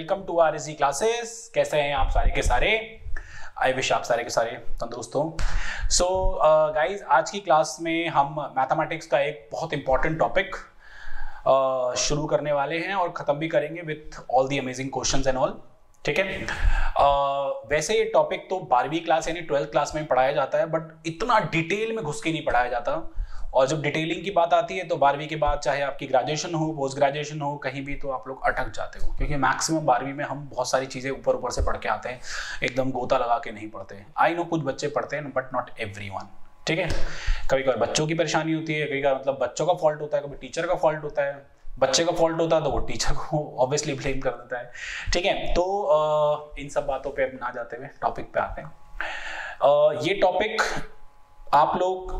Welcome to are classes. कैसे हैं आप सारे के सारे? आई विश आप सारे के सारे तंदुरुस्त हो। सो गाइज़ आज की क्लास में हम मैथमेटिक्स का एक बहुत इंपॉर्टेंट टॉपिक uh, शुरू करने वाले हैं और ख़त्म भी करेंगे with all the amazing questions and all ठीक है? Uh, वैसे ये टॉपिक तो बारहवीं क्लास यानी ट्वेल्थ क्लास में पढ़ाया जाता है बट इतना डिटेल में घुस के नहीं पढ़ाया जाता। और जब डिटेलिंग की बात आती है तो बारहवीं के बाद चाहे आपकी ग्रेजुएशन हो पोस्ट ग्रेजुएशन हो, कहीं भी तो आप लोग अटक जाते हो। क्योंकि मैक्सिमम बारहवीं में हम बहुत सारी चीज़ें ऊपर ऊपर से पढ़ के आते हैं, एकदम गोता लगा के नहीं पढ़ते। आई नो कुछ बच्चे पढ़ते हैं बट नॉट एवरी ठीक है? कभी कभी बच्चों की परेशानी होती है कभी कभी मतलब बच्चों का फॉल्ट होता है, कभी टीचर का फॉल्ट होता है। बच्चे का फॉल्ट होता है तो वो टीचर को ऑब्वियसली ब्लेम कर देता है, ठीक है? तो इन सब बातों पे ना जाते हुए टॉपिक पे आते हैं। ये टॉपिक आप लोग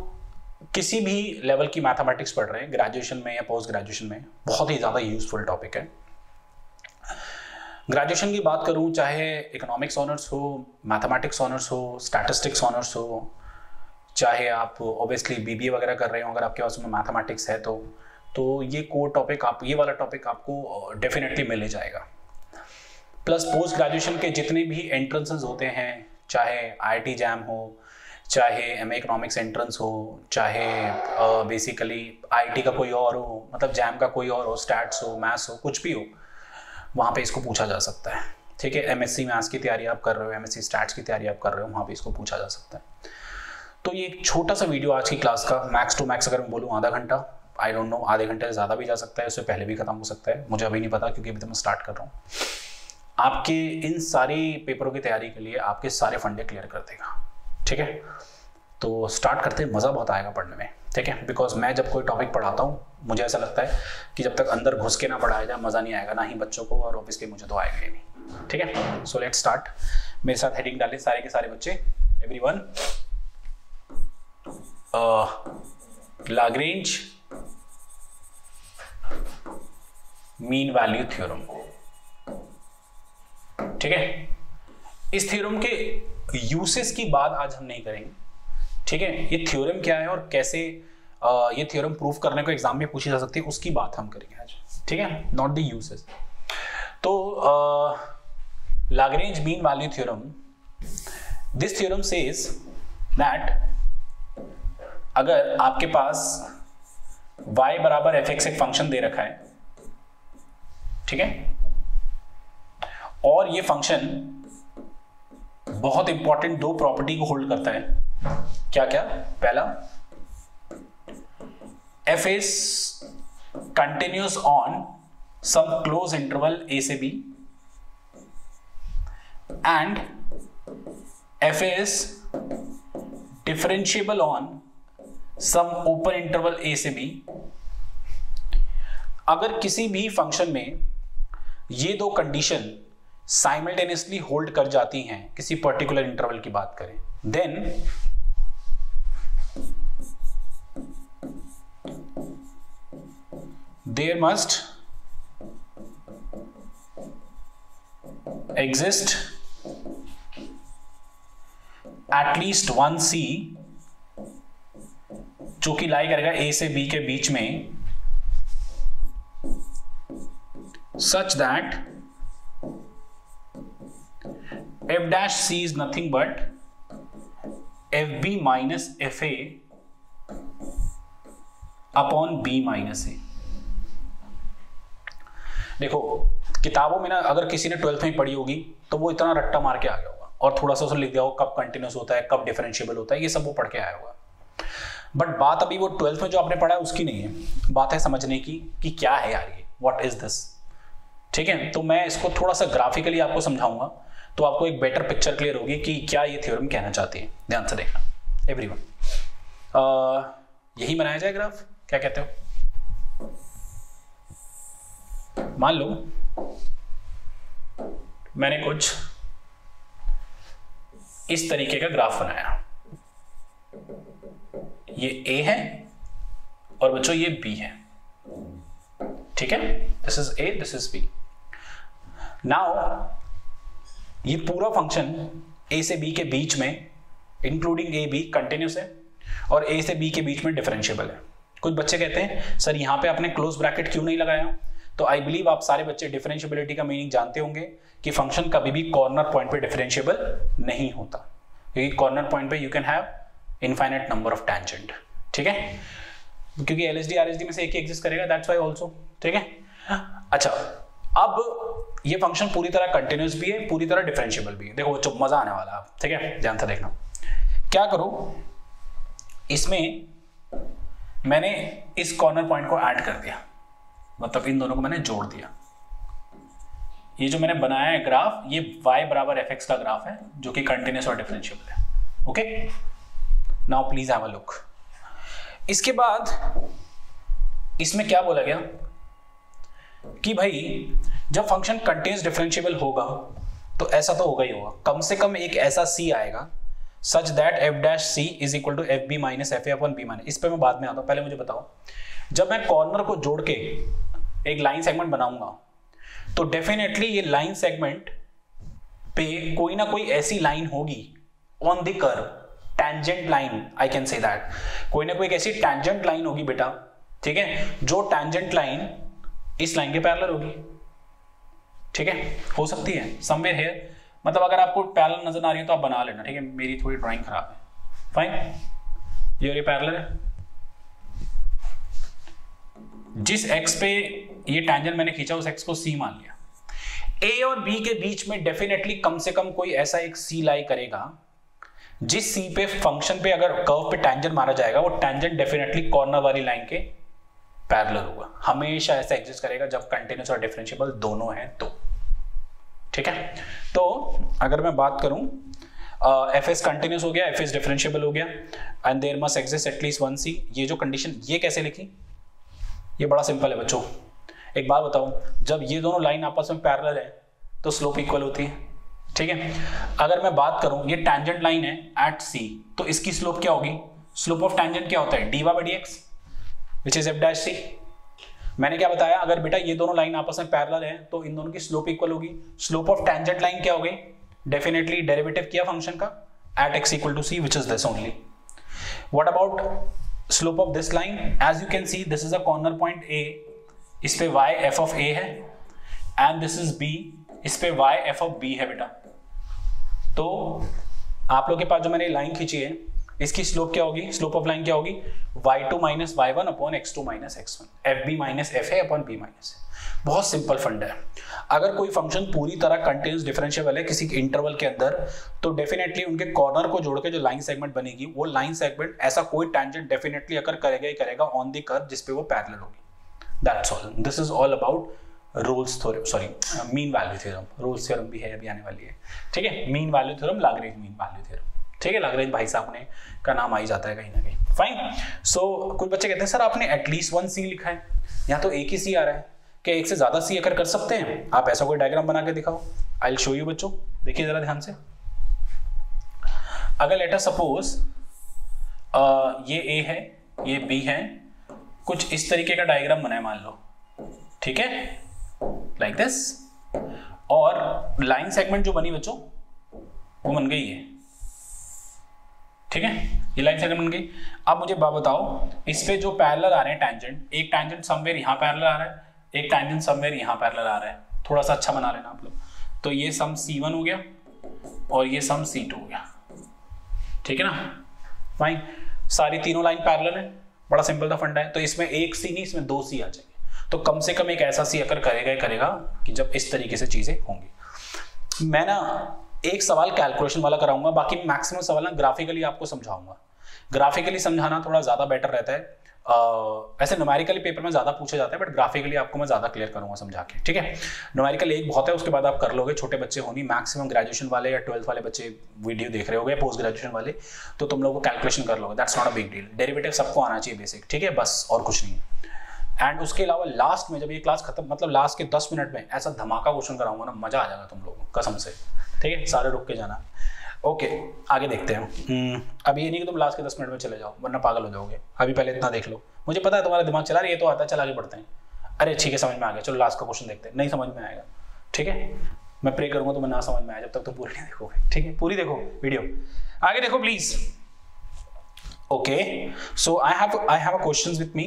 किसी भी लेवल की मैथमेटिक्स पढ़ रहे हैं ग्रेजुएशन में या पोस्ट ग्रेजुएशन में, बहुत ही ज़्यादा यूजफुल टॉपिक है। ग्रेजुएशन की बात करूँ, चाहे इकोनॉमिक्स ऑनर्स हो मैथमेटिक्स ऑनर्स हो स्टैटिस्टिक्स ऑनर्स हो, चाहे आप ऑब्वियसली बीबीए वगैरह कर रहे हो, अगर आपके पास में मैथमेटिक्स है तो तो ये कोर टॉपिक आप, ये वाला टॉपिक आपको डेफिनेटली मिल जाएगा। प्लस पोस्ट ग्रेजुएशन के जितने भी एंट्रेंसेस होते हैं, चाहे आईआईटी जैम हो चाहे एम इकोनॉमिक्स एंट्रेंस हो, चाहे बेसिकली आईटी का कोई और हो मतलब जैम का कोई और हो स्टैट्स हो मैथ्स हो, कुछ भी हो, वहाँ पे इसको पूछा जा सकता है। ठीक है? एम एस सी मैथ्स की तैयारी आप कर रहे हो एम एस सी स्टैट्स की तैयारी आप कर रहे हो, वहाँ पे इसको पूछा जा सकता है। तो ये एक छोटा सा वीडियो आज की क्लास का मैक्स टू मैक्स अगर मैं बोलूँ आधा घंटा आई डोंट नो आधे घंटे से ज़्यादा भी जा सकता है, उससे पहले भी खत्म हो सकता है, मुझे अभी नहीं पता क्योंकि अभी तो मैं स्टार्ट कर रहा हूँ। आपके इन सारी पेपरों की तैयारी के लिए आपके सारे फंडे क्लियर कर देगा। ठीक है? तो स्टार्ट करते हैं, मज़ा बहुत आएगा पढ़ने में, ठीक है? बिकॉज़ मैं जब कोई टॉपिक पढ़ाता हूँ, मुझे ऐसा लगता है कि जब तक अंदर घुस के ना पढ़ाया जाए, मज़ा नहीं आएगा, ना ही बच्चों को और ऑब्वियसली मुझे तो आएगा ही नहीं, ठीक है? सो लेट स्टार्ट मेरे साथ हेडिंग डाले सारे के सारे बच्चे every one Lagrange mean value theorem ठीक है? इस थ्योरम के यूसेस की बात आज हम नहीं करेंगे। ठीक है? ये थ्योरम क्या है और कैसे ये थ्योरम प्रूफ करने को एग्ज़ाम में पूछी जा सकती है, उसकी बात हम करेंगे आज। ठीक है? नॉट द यूसेस तो Lagrange mean value theorem this theorem says that अगर आपके पास y बराबर एफ़ एक्स एक फ़ंक्शन दे रखा है, ठीक है? और ये फ़ंक्शन बहुत इंपॉर्टेंट दो प्रॉपर्टी को होल्ड करता है। क्या क्या पहला f is continuous on some close interval a से b and f is differentiable on some open interval a से बी अगर किसी भी फ़ंक्शन में ये दो कंडीशन साइमल्टेनियसली होल्ड कर जाती हैं, किसी पर्टिकुलर इंटरवल की बात करें। Then there must exist at least one C, जो कि लाई करेगा A से B के बीच में, such that f dash C is nothing but FB minus FA upon B minus A. देखो, किताबों में ना अगर किसी ने ट्वेल्थ में पढ़ी होगी तो वो इतना रट्टा मार के आ गया होगा। और थोड़ा सा उसने लिख दिया होगा, कब कंटिन्यूस होता है, कब डिफरेंशियबल होता है, ये सब वो पढ़ के आया होगा। बट बात अभी वो ट्वेल्थ में जो आपने पढ़ा है, उसकी नहीं है। बात है समझने की कि क्या है यार ये। वॉट इज़ दिस ठीक है तो मैं इसको थोड़ा सा ग्राफिकली आपको समझाऊँगा। तो आपको एक बेटर पिक्चर क्लियर होगी कि क्या ये थ्योरम कहना चाहती है। ध्यान से देखना। एवरी वन यही बनाया जाए ग्राफ क्या कहते हो? मान लो, मैंने कुछ इस तरीके का ग्राफ बनाया। ये ए है और बच्चों, ये बी है। ठीक है? This is a this is b now ये पूरा फ़ंक्शन ए से बी के बीच में इंक्लूडिंग ए बी कंटिन्यूस है और ए से बी के बीच में डिफरेंशियबल है। कुछ बच्चे कहते हैं, सर, यहाँ पे आपने क्लोज ब्रैकेट क्यों नहीं लगाया? तो आई बिलीव आप सारे बच्चे डिफरेंशियबिलिटी का मीनिंग जानते होंगे कि फ़ंक्शन कभी भी कॉर्नर पॉइंट पे डिफरेंशियबल नहीं होता। क्योंकि कॉर्नर पॉइंट पे you can have infinite number of tangent ठीक है? क्योंकि L S D R S D में से एक ही एग्जिस्ट करेगा दैट्स वाई ऑल्सो ठीक है? अच्छा अब ये फ़ंक्शन पूरी तरह कंटिन्यूस भी है, पूरी तरह डिफरेंशियबल भी है। देखो, चुप, मज़ा आने वाला है ठीक है? ध्यान से देखना। क्या करो? इसमें मैंने इस कॉर्नर पॉइंट को ऐड कर दिया। मतलब इन दोनों को मैंने जोड़ दिया। ये जो मैंने बनाया है ग्राफ ये y बराबर एफ़ एक्स का ग्राफ है, जो कि कंटिन्यूस और डिफरेंशियबल है। Okay now please have a look इसके बाद इसमें क्या बोला गया? कि भाई, जब फ़ंक्शन कंटिन्यूस डिफरेंशियबल होगा तो ऐसा तो होगा ही होगा। कम से कम एक ऐसा सी आएगा such that F dash C is equal to F B minus F A upon B minus इस पर मैं बाद में आता हूँ, पहले मुझे बताओ। जब मैं कॉर्नर को जोड़ के एक लाइन सेगमेंट बनाऊँगा तो डेफिनेटली ये लाइन सेगमेंट पे कोई ना कोई ऐसी लाइन होगी on the curve tangent line I can say that कोई ना कोई ऐसी टेंजेंट लाइन होगी बेटा, ठीक है? जो टेंजेंट लाइन इस लाइन के पैरलर होगी। ठीक है? हो सकती है। समवेयर हेयर मतलब अगर आपको पैरेलल नज़र आ रही है तो आप बना लेना। ठीक है? मेरी थोड़ी ड्राइंग खराब है। फाइन ये ये पैरेलल है। जिस एक्स पे ये टेंजेंट मैंने खींचा, उस एक्स को सी मान लिया। ए और बी के बीच में डेफिनेटली कम से कम कोई ऐसा एक सी लाई करेगा, जिस सी पे फ़ंक्शन पे अगर कर्व पे टेंजेंट मारा जाएगा, वो टेंजेंट डेफिनेटली कॉर्नर वाली लाइन के पैरेलल होगा हमेशा ऐसा एग्जिस्ट करेगा जब कंटिन्यूस और डिफरेंशियबल दोनों हैं तो। ठीक है? तो अगर मैं बात करूँ एफ़ एस कंटिन्यूस हो गया एफ़ एस डिफरेंशियबल हो गया and there must exist at least one c ये जो कंडीशन ये कैसे लिखी? ये बड़ा सिंपल है बच्चों। एक बात बताओ जब ये दोनों लाइन आपस में पैरेलल है तो स्लोप इक्वल होती है। ठीक है? अगर मैं बात करूँ, ये टेंजेंट लाइन है एट सी तो इसकी स्लोप क्या होगी? स्लोप ऑफ़ टेंजेंट क्या होता है? D by d x which is f dash c मैंने क्या बताया, अगर बेटा ये दोनों लाइन आपस में पैरेलल है तो इन दोनों की स्लोप इक्वल होगी। स्लोप ऑफ़ टेंजेंट लाइन क्या होगी डेफिनेटली डेरिवेटिव किया फ़ंक्शन का at x equal to c which is this only what about slope of this line as you can see this is a corner point a इस पे Y F of a है and this is B इस पे Y F of B है बेटा। तो आप लोग के पास जो मैंने लाइन खींची है इसकी स्लोप क्या होगी? स्लोप ऑफ़ लाइन क्या होगी? Y two minus y one upon x two minus x one f b minus f a upon b minus बहुत सिंपल फंड है। अगर कोई फ़ंक्शन पूरी तरह कंटिन्यूस डिफरेंशियल है किसी इंटरवल के अंदर तो डेफिनेटली उनके कॉर्नर को जोड़ के जो लाइन सेगमेंट बनेगी, वो लाइन सेगमेंट ऐसा कोई टेंजेंट डेफिनेटली अगर करेगा ही करेगा ऑन दी कर्व जिसपे वो पैरेलल होगी। That's all this is all about Rolle's theorem sorry mean value theorem Rolle's theorem भी है, अभी आने वाली है। ठीक है? Mean value theorem Lagrange mean value theorem ठीक है लागरेंज भाई साहब ने का नाम आ ही जाता है कहीं ना कहीं। फाइन सो so, कुछ बच्चे कहते हैं सर आपने एटलीस्ट वन सी लिखा है। यहाँ तो एक ही सी आ रहा है क्या एक से ज़्यादा सी अगर कर सकते हैं आप ऐसा कोई डायग्राम बना के दिखाओ। आई शो यू बच्चों। देखिए जरा ध्यान से। अगर लेटर सपोज़ ये ए है ये बी है कुछ इस तरीके का डायग्राम बनाए मान लो। ठीक है? लाइक like दिस और लाइन सेगमेंट जो बनी बच्चों वो बन गई है। ठीक है? ये लाइन सेगमेंट बन गई। अब मुझे बताओ, इस पे जो पैरेलल आ रहे हैं टेंजेंट एक टेंजेंट समवेयर यहाँ पैरेलल आ रहा है, एक टेंजेंट समवेयर यहाँ पैरेलल आ रहा है। थोड़ा सा अच्छा बना लेना आप लोग। तो ये सम C1 हो गया और ये सम C2 हो गया। ठीक है ना? फाइन सारी तीनों लाइन पैरेलल है। बड़ा सिंपल सा फंडा है। तो इसमें एक सी नहीं, इसमें दो सी आ जाएँगे। तो कम से कम एक ऐसा सी अगर करेगा ही करेगा कि जब इस तरीके से चीज़ें होंगी। मैं ना एक सवाल कैलकुलेशन वाला कराऊँगा बाकी मैक्सिमम सवाल ना ग्राफिकली आपको समझाऊँगा। ग्राफिकली समझाना थोड़ा ज़्यादा बेटर रहता है। Uh, ऐसे न्यूमेरिकली पेपर में ज़्यादा पूछा जाता है बट ग्राफिकली आपको मैं ज़्यादा क्लियर करूँगा समझा के ठीक है? न्यूमेरिकल एक बहुत है उसके बाद आप कर लोगे छोटे बच्चे होनी मैक्सिमम ग्रेजुएशन वाले या ट्वेल्थ वाले बच्चे वीडियो देख रहे हो पोस्ट ग्रेजुएशन वाले तो तुम लोग को कैलकुलेशन कर लोगे। That's not a big deal derivative सबको आना चाहिए बेसिक ठीक है? बस और कुछ नहीं। एंड उसके अलावा लास्ट में जब ये क्लास खत्म मतलब लास्ट के दस मिनट में ऐसा धमाका क्वेश्चन कराऊँगा ना मज़ा आ जाएगा तुम लोगों कसम से। ठीक है? सारे रुक के जाना। ओके आगे देखते हैं। हम्म, अभी ये नहीं कि तुम लास्ट के दस मिनट में चले जाओ वरना पागल हो जाओगे। अभी पहले इतना देख लो। मुझे पता है तुम्हारा दिमाग चला रही है तो आता है चल आगे बढ़ते हैं। अरे ठीक है समझ में आ गया। चलो लास्ट का क्वेश्चन देखते हैं। नहीं समझ में आएगा। ठीक है? मैं प्रे करूँगा तो मैं ना समझ में आया जब तक तुम पूरी नहीं देखोगे। ठीक है? पूरी देखो वीडियो आगे देखो please okay so I have I have a questions with me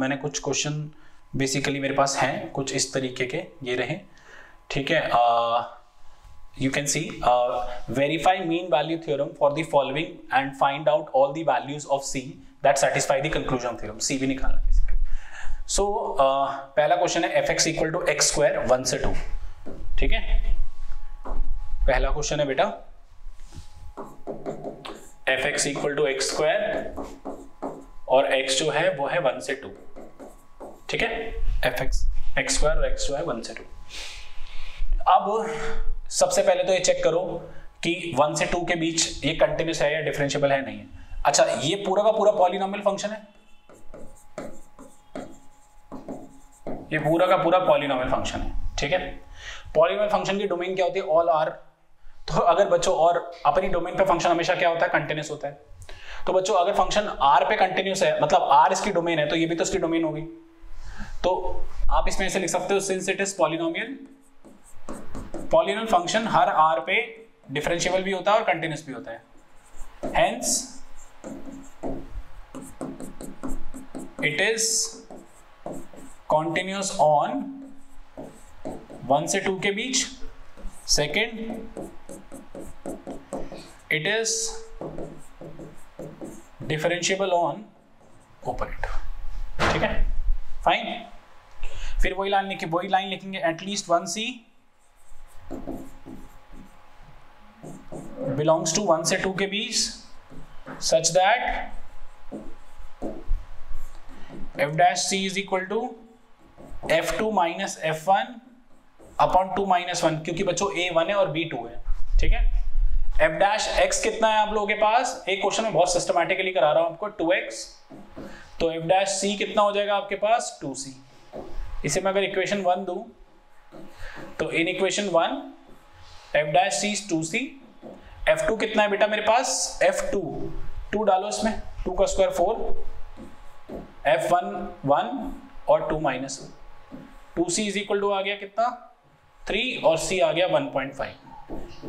मैंने कुछ क्वेश्चन बेसिकली मेरे पास हैं कुछ इस तरीके के ये रहे। ठीक है? You can see uh, verify mean value theorem for the following and find out all the values of c that satisfy the conclusion theorem c भी निकालना basically so uh, पहला क्वेश्चन है fx equal to x square one से two ठीक है पहला question है बेटा fx equal to x square और x जो है वो है वन से टू ठीक है एफ़ एक्स एक्स स्क्वायर और एक्स जो है वन से टू अब सबसे पहले तो ये चेक करो कि वन से टू के बीच ये कंटिन्यूस है या डिफरेंशियबल है नहीं। अच्छा ये पूरा का पूरा पॉलिनोमियल फ़ंक्शन है? ये पूरा का पूरा पॉलिनोमियल फ़ंक्शन है, ठीक है? पॉलिनोमियल फ़ंक्शन की डोमेन क्या होती है? ऑल आर तो अगर बच्चों, और अपनी डोमेन पे फ़ंक्शन हमेशा क्या होता है? कंटिन्यूस होता है। तो बच्चों, अगर फ़ंक्शन आर पे कंटिन्यूस है मतलब आर इसकी डोमेन है तो ये भी तो इसकी डोमेन होगी। तो आप इसमें ऐसे लिख सकते हो since it is polynomial polynomial function her R पे डिफरेंशियबल भी होता है और कंटिन्यूस भी होता है। Hence it is continuous on one से टू के बीच। Second it is differentiable on operator ठीक है? फाइन फिर वही लाइन लिखे वही लाइन लिखेंगे at least one c belongs to one से टू के बीच such that f dash c is equal to f two minus f one upon two minus one क्योंकि बच्चों ए वन है और बी टू है, ठीक है? एफ़ डैश एक्स कितना है आप लोगों के पास? एक क्वेश्चन में बहुत सिस्टमैटिकली करा रहा हूँ आपको टू एक्स तो एफ़ डैश सी कितना हो जाएगा आपके पास? टू सी इसे मैं अगर इक्वेशन वन दू तो in equation one f dash c two c f two कितना है बेटा मेरे पास? एफ़ टू टू डालो इसमें. टू का square four f one one और two minus two c is equal to आ गया कितना? थ्री और सी आ गया वन पॉइंट फाइव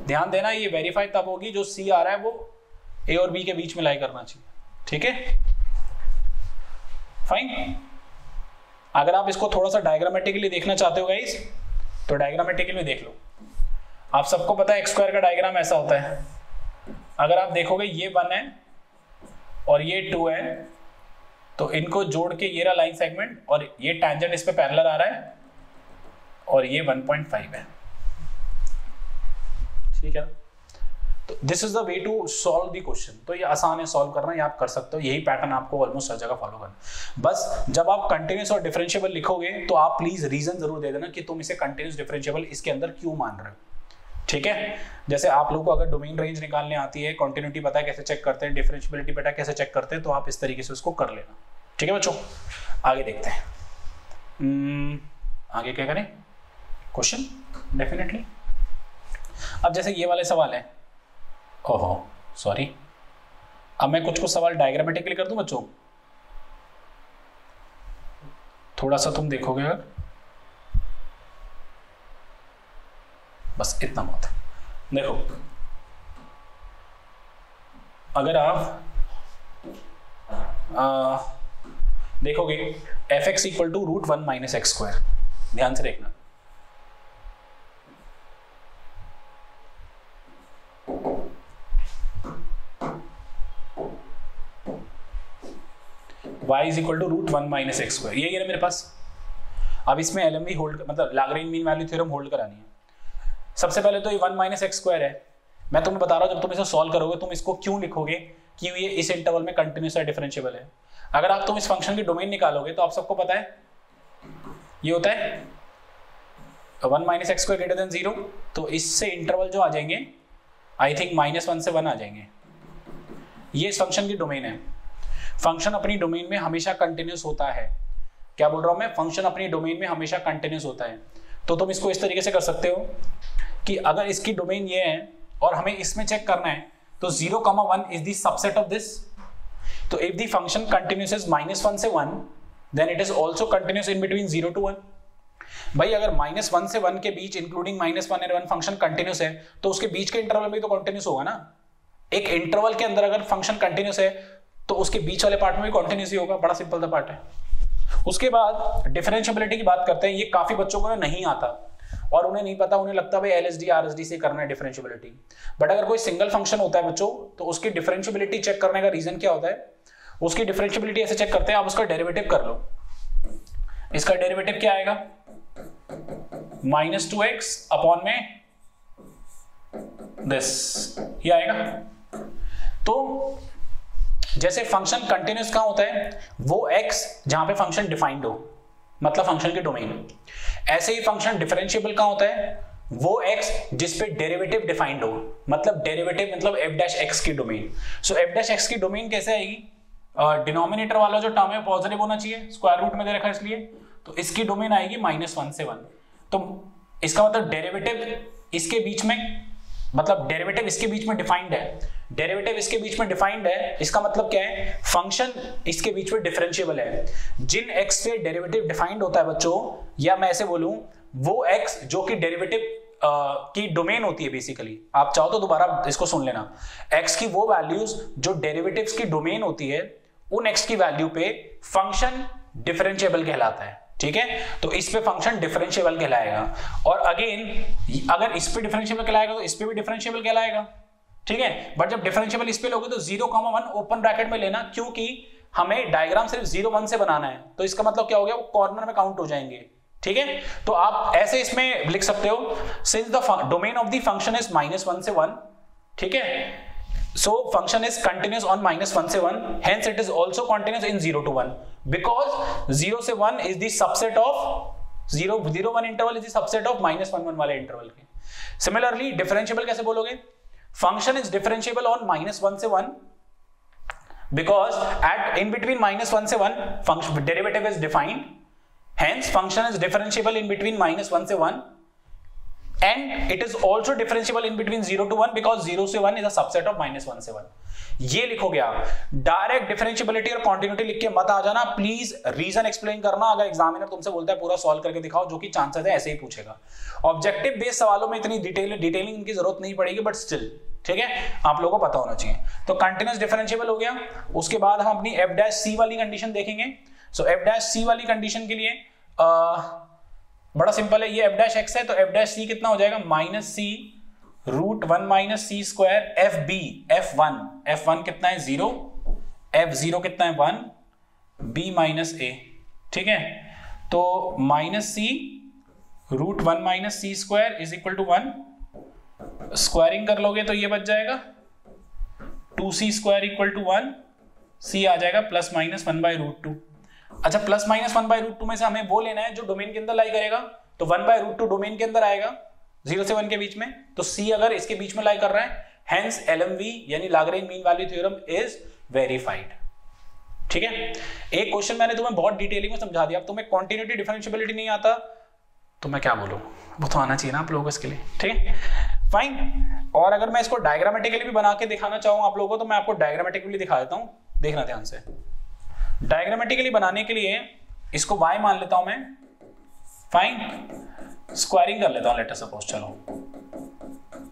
ध्यान देना, ये वेरीफाई तब होगी जो सी आ रहा है वो ए और बी के बीच में लाई करना चाहिए. ठीक है? फाइन अगर आप इसको थोड़ा सा डायग्रामेटिकली देखना चाहते हो गाइस तो डायग्रामेटिकली देख लो। आप सबको पता है एक्स स्क्वायर का डायग्राम ऐसा होता है। अगर आप देखोगे ये वन है और ये टू है तो इनको जोड़ के ये रहा लाइन सेगमेंट और ये टैंजेंट इस पे पैरेलल आ रहा है और ये 1.5 है। ठीक है तो this is the way to solve the question तो ये आसान है सॉल्व करना ये आप कर सकते हो यही पैटर्न आपको ऑलमोस्ट हर जगह फॉलो करना। बस जब आप कंटिन्यूस और डिफरेंशिएबल लिखोगे तो आप प्लीज़ रीजन ज़रूर दे देना कि तुम इसे कंटिन्यूस डिफरेंशिएबल इसके अंदर क्यों मान रहे हो। ठीक है? जैसे आप लोगों को अगर डोमेन रेंज निकालने आती है कॉन्टिन्यूटी पता है कैसे चेक करते हैं डिफरेंशियबिलिटी पता है कैसे चेक करते हैं तो आप इस तरीके से उसको कर लेना। ठीक है बच्चों? आगे देखते हैं। Hmm, आगे क्या करें? क्वेश्चन डेफिनेटली अब जैसे ये वाले सवाल है ओहो सॉरी अब मैं कुछ कुछ सवाल डायग्रामेटिकली कर दूँ बच्चों? थोड़ा सा तुम देखोगे अगर बस इतना बहुत है देखो अगर आप आ, देखोगे f x equal to root one minus x square ध्यान से देखना। Y is equal to root one minus x square यही है मेरे पास? अब इसमें एल एम होल्ड मतलब Lagrange mean value theorem hold करानी है। सबसे पहले तो ये वन माइनस एक्स स्क्वायर है। मैं तुम्हें बता रहा हूँ, जब तुम इसे सॉल्व करोगे, तुम इसको क्यों लिखोगे? कि ये इस इंटरवल में कंटिन्यूस है डिफरेंशियबल है? अगर आप तुम इस फ़ंक्शन की डोमेन निकालोगे तो आप सबको पता है? ये होता है one minus x square greater than zero तो इससे इंटरवल जो आ जाएँगे आई थिंक माइनस वन से वन आ जाएँगे। ये इस फ़ंक्शन की डोमेन है। फ़ंक्शन अपनी डोमेन में हमेशा कंटिन्यूस होता है। क्या बोल रहा हूँ मैं? फ़ंक्शन अपनी डोमेन में हमेशा कंटिन्यूस होता है। तो तुम इसको इस तरीके से कर सकते हो कि अगर इसकी डोमेन ये है और हमें इसमें चेक करना है तो zero comma one is the subset of this तो if the function continuous is minus one से one then it is also continuous in between zero to one भाई, अगर माइनस वन से वन के बीच including minus one and one function continuous है तो उसके बीच के इंटरवल में तो कंटिन्यूस होगा ना। एक इंटरवल के अंदर अगर फ़ंक्शन कंटिन्यूस है तो उसके बीच वाले पार्ट में भी कॉन्टिन्यूस होगा, बड़ा सिंपल पार्ट है। उसके बाद डिफरेंशियबिलिटी की बात करते हैं, ये काफ़ी बच्चों को नहीं आता। और उन्हें नहीं पता, उन्हें लगता है L S D R S D से करना है डिफरेंशियबिलिटी बट अगर कोई सिंगल फ़ंक्शन होता है बच्चों तो उसकी डिफरेंशियबिलिटी चेक करने का रीजन क्या होता है? उसकी डिफरेंशियबिलिटी ऐसे चेक करते हैं, आप उसका डेरिवेटिव कर लो। इसका डेरिवेटिव क्या आएगा? माइनस टू एक्स अपॉन में दिस ये आएगा। तो जैसे फ़ंक्शन कंटिन्यूस कहाँ होता है? वो एक्स जहाँ पे फ़ंक्शन डिफाइंड हो मतलब फ़ंक्शन के डोमेन ऐसे ही फ़ंक्शन डिफरेंशिएबल कहाँ होता है? वो x जिस पे डेरिवेटिव डिफाइंड हो मतलब डेरिवेटिव मतलब f डैश x की domain so f dash x की डोमेन कैसे आएगी? डिनोमिनेटर uh, वाला जो टर्म है पॉजिटिव होना चाहिए स्क्वायर रूट में दे रखा है इसलिए। तो इसकी डोमेन आएगी माइनस वन से वन तो इसका मतलब डेरिवेटिव इसके बीच में मतलब डेरिवेटिव इसके बीच में डिफाइंड है। डेरिवेटिव इसके बीच में डिफाइंड है। इसका मतलब क्या है? फ़ंक्शन इसके बीच में डिफरेंशिएबल है। जिन एक्स से डेरिवेटिव डिफाइंड होता है बच्चों, या मैं ऐसे बोलूँ, वो एक्स जो कि डेरिवेटिव की डोमेन होती है बेसिकली आप चाहो तो दोबारा इसको सुन लेना। एक्स की वो वैल्यूज़ जो डेरिवेटिव्स की डोमेन होती है, उन एक्स की वैल्यू पे फ़ंक्शन डिफरेंशिएबल कहलाता है। ठीक है? तो इस पे फ़ंक्शन डिफरेंशिएबल कहलाएगा। और अगेन अगर इस पे डिफरेंशिएबल कहलाएगा तो इस पे भी डिफरेंशिएबल कहलाएगा। ठीक है? बट जब डिफरेंशिएबल इस पे लोगे तो zero comma one open bracket में लेना, क्योंकि हमें डायग्राम सिर्फ़ ज़ीरो वन से बनाना है। तो इसका मतलब क्या हो गया? वो कॉर्नर में काउंट हो जाएँगे। ठीक है? तो आप ऐसे इसमें लिख सकते हो since the domain of the function is minus one से वन ठीक है? So, function is continuous on minus 1 से 1 hence it is also continuous in 0 to 1 because 0 से 1 is the subset of 0 0 1 interval is the subset of minus 1 1 वाले interval के। Similarly, differentiable कैसे बोलोगे? function is differentiable on minus 1 say 1 because at in between minus 1 say 1 function derivative is defined. Hence function is differentiable in between minus 1 say 1 and it is also differentiable in between 0 to 1 because 0 say 1 is a subset of minus 1 say 1 ये लिखोगे आप direct differentiability और continuity लिख के मत आ जाना please reason explain करना। अगर एग्जामिनर तुमसे बोलता है पूरा सॉल्व करके दिखाओ जो कि चांसेस है ऐसे ही पूछेगा। ऑब्जेक्टिव बेस्ड सवालों में इतनी डिटेल डिटेलिंग इनकी ज़रूरत नहीं पड़ेगी बट स्टिल ठीक है? आप लोगों को पता होना चाहिए। तो कंटिन्यूस डिफरेंशियबल हो गया। उसके बाद हम अपनी एफ़ डैश सी वाली कंडीशन देखेंगे। सो एफ़ डैश सी वाली कंडीशन के लिए आ, बड़ा सिंपल है ये एफ़ डैश एक्स है तो एफ़ डैश सी कितना हो जाएगा? Minus c root one minus c square f b, f one. F one कितना है? ज़ीरो। एफ़ ज़ीरो कितना है? वन। B minus a. ठीक है? तो minus c, root one minus c square is equal to one. Squaring कर लोगे तो ये बच जाएगा। Two c square equal to one. C आ जाएगा plus minus one by root two. अच्छा plus minus one by root two में से हमें वो लेना है जो डोमेन के अंदर लाई करेगा। तो one by root two domain के अंदर आएगा। ज़ीरो से वन के बीच में तो सी अगर इसके बीच में लाई कर रहा है हेंस एलएमवी यानी Lagrange mean value theorem is verified ठीक है? एक क्वेश्चन मैंने तुम्हें बहुत डिटेलिंग में समझा दिया, अब तुम्हें कॉन्टिन्यूटी डिफरेंशियबिलिटी नहीं आता तो मैं क्या बोलूँ? वो तो आना चाहिए ना आप लोगों को इसके लिए, ठीक है? फाइन और अगर मैं इसको डायग्रामेटिकली भी बना के दिखाना चाहूँ आप लोगों को तो मैं आपको डायग्रामेटिकली दिखा देता हूँ। देखना ध्यान से। डायग्रामेटिकली बनाने के लिए इसको वाई मान लेता हूँ मैं। फाइन स्क्वायरिंग कर लेता हूँ लेटर सपोज़ चलो।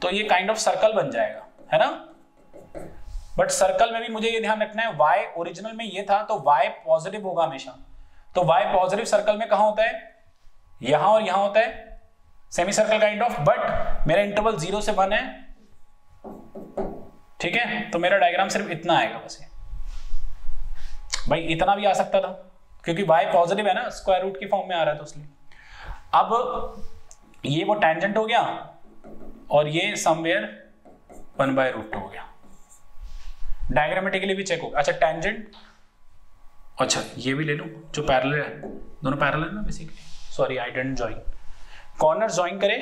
तो ये काइंड ऑफ़ सर्कल बन जाएगा, है ना? बट सर्कल में भी मुझे ये ध्यान रखना है, y ओरिजिनल में ये था तो y पॉजिटिव होगा हमेशा। तो y पॉजिटिव सर्कल में कहा होता है? यहाँ और यहाँ होता है। Semi circle kind of but मेरा इंटरवल ज़ीरो से वन है। ठीक है? तो मेरा डायग्राम सिर्फ़ इतना आएगा बस ये। भाई, इतना भी आ सकता था, क्योंकि y पॉजिटिव है ना स्क्वायर रूट की फॉर्म में आ रहा है तो इसलिए। अब ये वो टेंजेंट हो गया और ये समवेयर वन बाय रूट हो गया। डायग्रामेटिकली भी चेक हो अच्छा टेंजेंट अच्छा ये भी ले लो, जो पैरल है। दोनों पैरल है ना basically sorry I didn't join corner join करे,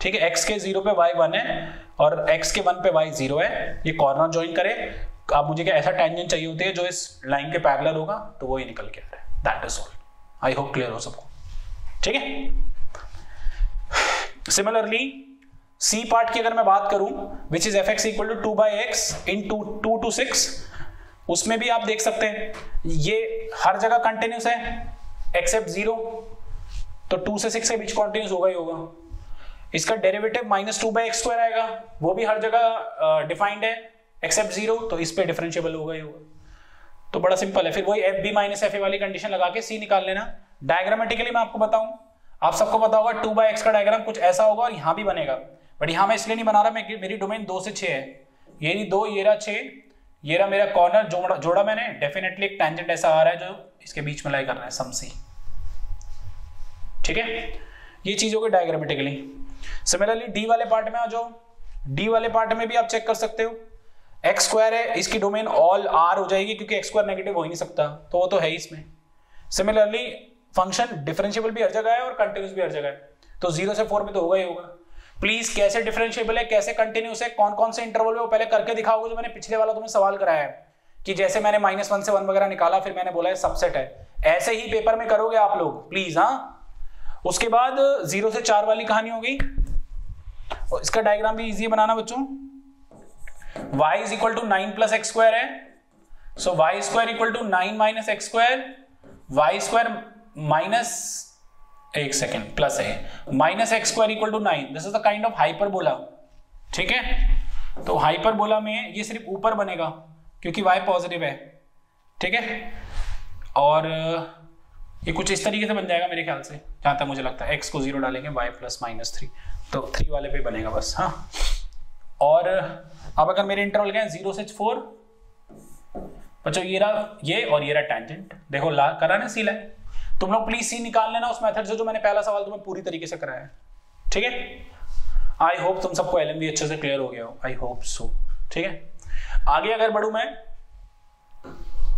ठीक है एक्स के ज़ीरो पे वाई वन है और एक्स के वन पे वाई ज़ीरो है, ये कॉर्नर ज्वाइन करे। आप मुझे क्या, ऐसा टेंजेंट चाहिए होती है जो इस लाइन के पैरल होगा? तो वो ही निकल के आ रहा है। That is all I hope clear हो सबको। ठीक है? सिमिलरली सी पार्ट की अगर मैं बात करूँ which is f x equal to two by x in two two two six उसमें भी आप देख सकते हैं, ये हर जगह कंटिन्यूस है एक्सेप्ट ज़ीरो तो टू से सिक्स के बीच कंटिन्यूस होगा ही होगा। इसका derivative minus two by x square आएगा, वो भी हर जगह डिफाइंड है एक्सेप्ट ज़ीरो तो इस पर डिफरेंशियबल होगा ही होगा। तो बड़ा सिंपल है, फिर वही f b minus f a वाली कंडीशन लगा के सी निकाल लेना। डायग्रामेटिकली मैं आपको बताऊँ आप सबको पता होगा टू बाई एक्स का डायग्राम कुछ ऐसा होगा और यहाँ भी बनेगा। बट यहाँ मैं इसलिए नहीं बना रहा, मैं मेरी डोमेन दो से छह है। ये नहीं दो, ये रहा छह, ये रहा मेरा कॉर्नर जोड़ा जोड़ा मैंने। डेफिनेटली एक टेंजेंट ऐसा आ रहा है जो इसके बीच में लाई कर रहा है सम सी ठीक है? ये चीज़ होगी डायग्रामेटिकली सिमिलरली डी वाले पार्ट में आ जाओ। डी वाले पार्ट में भी आप चेक कर सकते हो। एक्स स्क्वायर है, इसकी डोमेन ऑल आर हो जाएगी, क्योंकि एक्स स्क्वायर नेगेटिव हो ही नहीं सकता। तो वो तो है ही इसमें। सिमिलरली फ़ंक्शन डिफरेंशियबल भी हर जगह है और कंटिन्यूस भी हर जगह है। तो ज़ीरो से फोर में तो होगा ही होगा। प्लीज़ कैसे डिफरेंशियबल है, कैसे कंटिन्यूस है कौन कौन से इंटरवल है वो पहले करके दिखाओगे जो मैंने पिछले वाला तुम्हें सवाल कराया है? कि जैसे मैंने माइनस वन से वन वगैरह निकाला, फिर मैंने बोला है सबसेट है। ऐसे ही पेपर में करोगे आप लोग प्लीज़ हाँ? उसके बाद ज़ीरो से चार वाली कहानी हो गई। इसका डायग्राम भी इजी बनाना बच्चों। y is equal to nine plus x square है। So y square equal to nine minus x square y square minus एक सेकेंड, प्लस है। Minus x square equal to nine. This is the kind of hyperbola ठीक है? तो hyperbola में ये सिर्फ़ ऊपर बनेगा, क्योंकि y पॉजिटिव है। ठीक है? और, ये कुछ इस तरीके से बन जाएगा मेरे ख्याल से, जहाँ तक मुझे लगता है। x को ज़ीरो डालेंगे, y प्लस माइनस थ्री तो थ्री वाले पे बनेगा बस हाँ। और, अब अगर मेरे इंटरवल गए ज़ीरो से फोर बच्चों, ये रहा, ये और ये रहा टेंजेंट देखो, ला, करा ना सी लाइन तुम लोग प्लीज़ सी निकाल लेना उस मेथड से जो मैंने पहला सवाल तुम्हें पूरी तरीके से कराया ठीक है? आई होप तुम सबको एल भी अच्छे से क्लियर हो गया हो। आई होप सो ठीक है? आगे अगर बढ़ू मैं,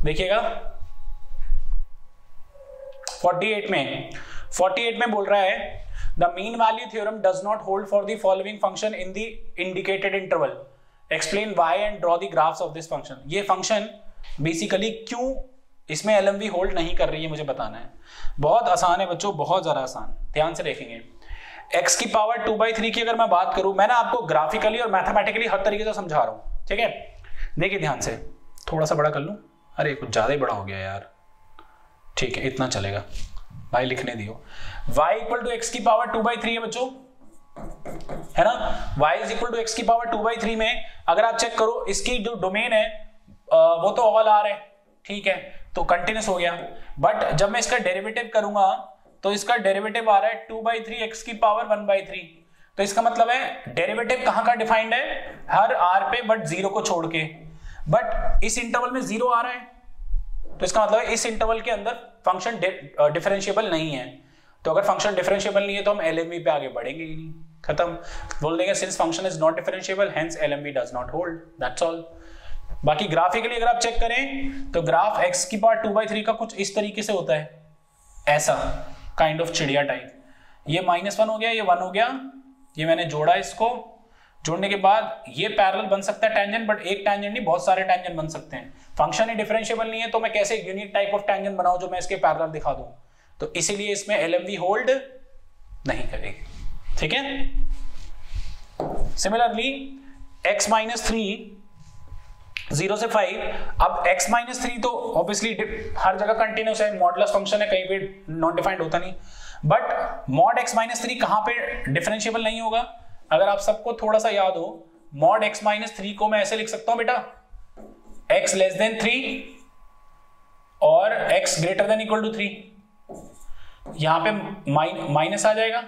देखिएगा। 48 में 48 में बोल रहा है the mean value theorem does not hold for the following function in the indicated interval explain why and draw the graphs of this function ये फ़ंक्शन बेसिकली क्यों इसमें एल होल्ड नहीं कर रही है, मुझे बताना है। बहुत आसान है बच्चों, बहुत ज़्यादा आसान। ध्यान से देखेंगे। X की पावर टू बाई थ्री की अगर मैं बात करूँ मैं ना आपको ग्राफिकली और मैथमेटिकली हर तरीके से समझा रहा हूँ, ठीक है? देखिए ध्यान से। थोड़ा सा बड़ा कर लूँ? अरे, कुछ ज़्यादा ही बड़ा हो गया यार। ठीक है, इतना चलेगा। भाई, लिखने दियो। Y इक्वल टू एक्स की पावर टू बाई थ्री है बच्चों। है ना? Y is equal to x की पावर टू बाई थ्री में, अगर आप चेक करो, इसकी जो डोमेन है वो तो ऑल आर है, ठीक है? तो कंटिन्यूस हो गया। बट जब मैं इसका डेरिवेटिव करूँगा तो इसका डेरिवेटिव आ रहा है टू बाई थ्री एक्स की पावर वन बाई थ्री तो इसका मतलब है डेरिवेटिव कहाँ का डिफाइंड है? हर आर पे बट ज़ीरो को छोड़ के। बट इस इंटरवल में ज़ीरो आ रहा है। तो इसका मतलब है, इस इंटरवल के अंदर फ़ंक्शन डिफरेंशियबल नहीं है। तो अगर फ़ंक्शन डिफरेंशियबल नहीं है तो हम एल पे आगे बढ़ेंगे ही नहीं। खत्म। बोल देंगे since function is not differentiable hence L does not hold that's all बाकी ग्राफिकली अगर आप चेक करें तो ग्राफ एक्स की पार्ट टू बाई थ्री का कुछ इस तरीके से होता है। ऐसा काइंड ऑफ़ चिड़िया टाइप ये माइनस वन हो गया, ये वन हो गया। ये मैंने जोड़ा इसको। जोड़ने के बाद ये पैरेलल बन सकता है टेंजेंट बट एक टेंजेंट नहीं, बहुत सारे टेंजेंट बन सकते हैं। फ़ंक्शन ही डिफरेंशिएबल नहीं है तो मैं कैसे यूनिक टाइप ऑफ़ टेंजेंट बनाऊँ जो मैं इसके पैरेलल दिखा दूँ? तो इसीलिए इसमें एलएमवी होल्ड नहीं करेगी। ठीक है? Similarly x minus three zero से फाइव। अब x माइनस थ्री तो ऑब्वियसली हर जगह कंटिन्यूस है मॉडलस फ़ंक्शन है, कहीं पे नॉन डिफाइंड होता नहीं। But mod x minus three कहाँ पे डिफरेंशियबल नहीं होगा? अगर आप सबको थोड़ा सा याद हो मॉड x माइनस थ्री को मैं ऐसे लिख सकता हूँ, बेटा। x लेस देन थ्री और x greater than equal to three यहाँ पे माइनस आ जाएगा,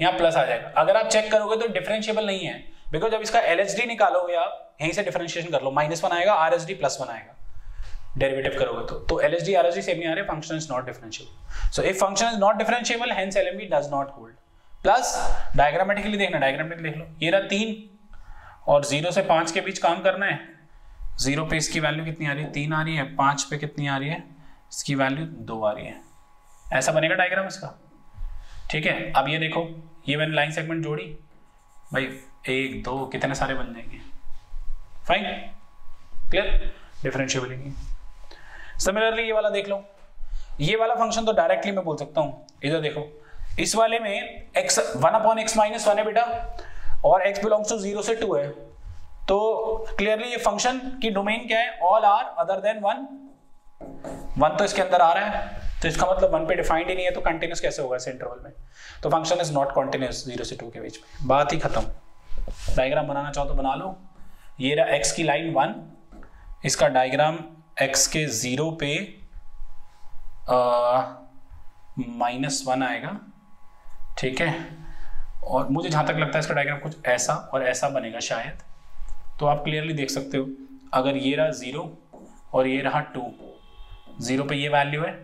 यहाँ प्लस आ जाएगा। अगर आप चेक करोगे तो डिफरेंशियबल नहीं है। बिकॉज़ जब इसका एलएचडी निकालोगे आप यहीं से डिफरेंशिएशन कर लो। माइनस वन आएगा R S D plus one आएगा। डेरिवेटिव करोगे तो। तो L S D R S D same ही आ रहे function is not differentiable so if function is not differentiable hence L M B does not hold plus diagrammatically देखना diagrammatically देख लो। ये रहा तीन, और ज़ीरो से पाँच के बीच काम करना है। ज़ीरो पे इसकी वैल्यू कितनी आ रही है? तीन आ रही है। पाँच पे कितनी आ रही है? इसकी वैल्यू दो आ रही है। ऐसा बनेगा डायग्राम इसका। ठीक है? अब ये देखो, ये मैंने लाइन सेगमेंट जोड़ी। भाई, एक, दो, कितने सारे बन जाएँगे? फाइन क्लियर डिफरेंशिएबिलिटी सिमिलरली ये वाला देख लो। ये वाला फ़ंक्शन तो डायरेक्टली मैं बोल सकता हूँ। इधर देखो। इस वाले में x one upon x minus one है बेटा। और x बिलोंग्स टू ज़ीरो से टू है। तो क्लियरली ये फ़ंक्शन की डोमेन क्या है? All R other than one one तो इसके अंदर आ रहा है। तो इसका मतलब वन पे डिफाइंड ही नहीं है तो कंटिन्यूस कैसे होगा इस इंटरवल में? तो function is not continuous zero से टू के बीच में। बात ही खत्म। डायग्राम बनाना चाहो तो बना लो। ये रहा एक्स की लाइन वन इसका डायग्राम एक्स के ज़ीरो पे माइनस वन आएगा। ठीक है? और मुझे जहाँ तक लगता है इसका डायग्राम कुछ ऐसा और ऐसा बनेगा शायद। तो आप क्लियरली देख सकते हो। अगर ये रहा ज़ीरो और ये रहा टू ज़ीरो पे ये वैल्यू है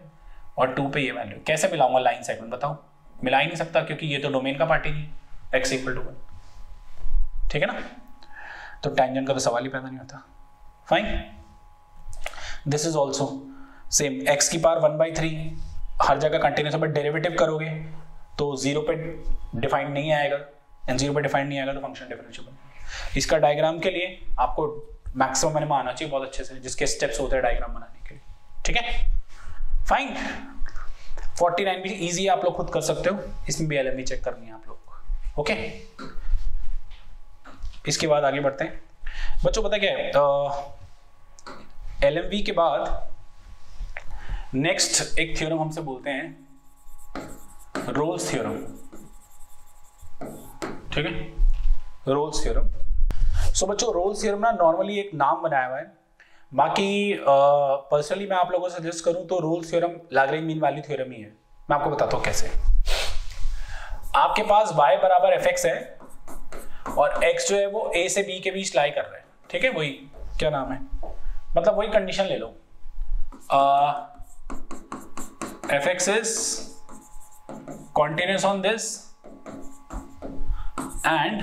और टू पे ये वैल्यू कैसे मिलाऊँगा लाइन सेगमेंट बताओ? मिला ही नहीं सकता क्योंकि ये तो डोमेन का पार्ट ही नहीं एक्स इक्वल टू वन ठीक है ना? तो टेंजेंट का तो सवाल ही पैदा नहीं होता। Fine this is also same x की पावर वन बाई थ्री हर जगह कंटिन्यूस बट डेरिवेटिव करोगे तो ज़ीरो पे डिफाइंड नहीं आएगा एंड ज़ीरो पे डिफाइंड नहीं आएगा तो फ़ंक्शन डिफरेंशियल इसका डायग्राम के लिए आपको मैक्सिमम मैंने आना चाहिए बहुत अच्छे से, जिसके स्टेप्स होते हैं डायग्राम बनाने के लिए। ठीक है? फाइन 49 भी इजी आप लोग खुद कर सकते हो। इसमें भी एल चेक करनी है आप लोग। ओके इसके बाद आगे बढ़ते हैं। बच्चों, पता क्या है? एल के बाद नेक्स्ट एक थ्योरम हमसे बोलते हैं। रोल्स थ्योरम ठीक है? रोल्स थ्योरम सो बच्चों रोल्स थ्योरम ना नॉर्मली एक नाम बनाया हुआ है। बाकी पर्सनली मैं आप लोगों से सजेस्ट करूँ तो Rolle's theorem Lagrange mean value theorem ही है। मैं आपको बताता हूँ कैसे। आपके पास y बराबर एफ़ है। और x जो है वो a से b के बीच लाई कर रहा है। ठीक है? वही, क्या नाम है? मतलब वही कंडीशन ले लो। F x is continuous on this and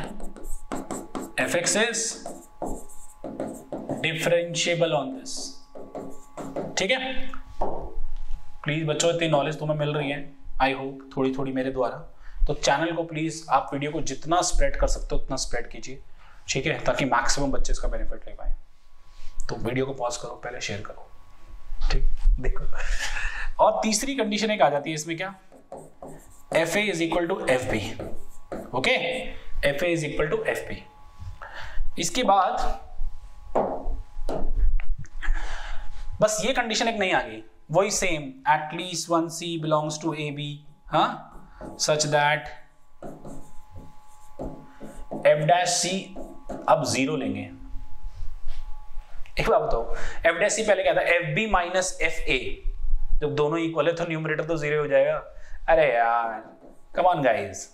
fx is differentiable on this ठीक है? प्लीज़ बच्चों, इतनी नॉलेज तुम्हें मिल रही है। आई होप थोड़ी थोड़ी मेरे द्वारा। तो चैनल को प्लीज़ आप वीडियो को जितना स्प्रेड कर सकते हो, उतना स्प्रेड कीजिए, ठीक है? ताकि मैक्सिमम बच्चे इसका बेनिफिट ले पाए। तो वीडियो को पॉज करो, पहले शेयर करो, ठीक? देखो। और तीसरी कंडीशन एक आ जाती है इसमें क्या? F A is equal to F B okay F A is equal to F B इसके बाद, बस ये कंडीशन एक नहीं आ गई, वही same at least one C belongs to A B हा? Such that F dash C अब ज़ीरो लेंगे। एक बात बताओ एफ़ डैश सी पहले क्या था? F B minus F A जब दोनों इक्वल है तो न्यूमरेटर तो ज़ीरो हो जाएगा। अरे यार कम ऑन गाइस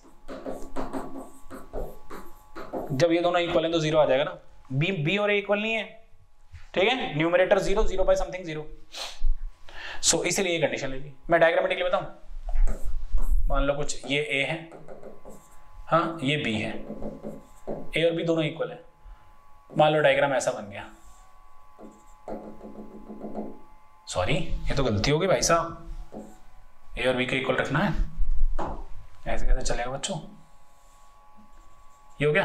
जब ये दोनों इक्वल है तो ज़ीरो आ जाएगा ना। बी बी और ए इक्वल नहीं है। ठीक है? Numerator zero zero by something zero so इसीलिए ये कंडीशन लेगी। मैं डायग्रामेटिकली बताऊँ? मान लो कुछ ये ए है हाँ ये बी है ए और बी दोनों इक्वल है। मान लो डायग्राम ऐसा बन गया। सॉरी ये तो गलती होगी भाई साहब। ए और बी के इक्वल रखना है। ऐसे कैसे चलेगा बच्चों? ये हो गया।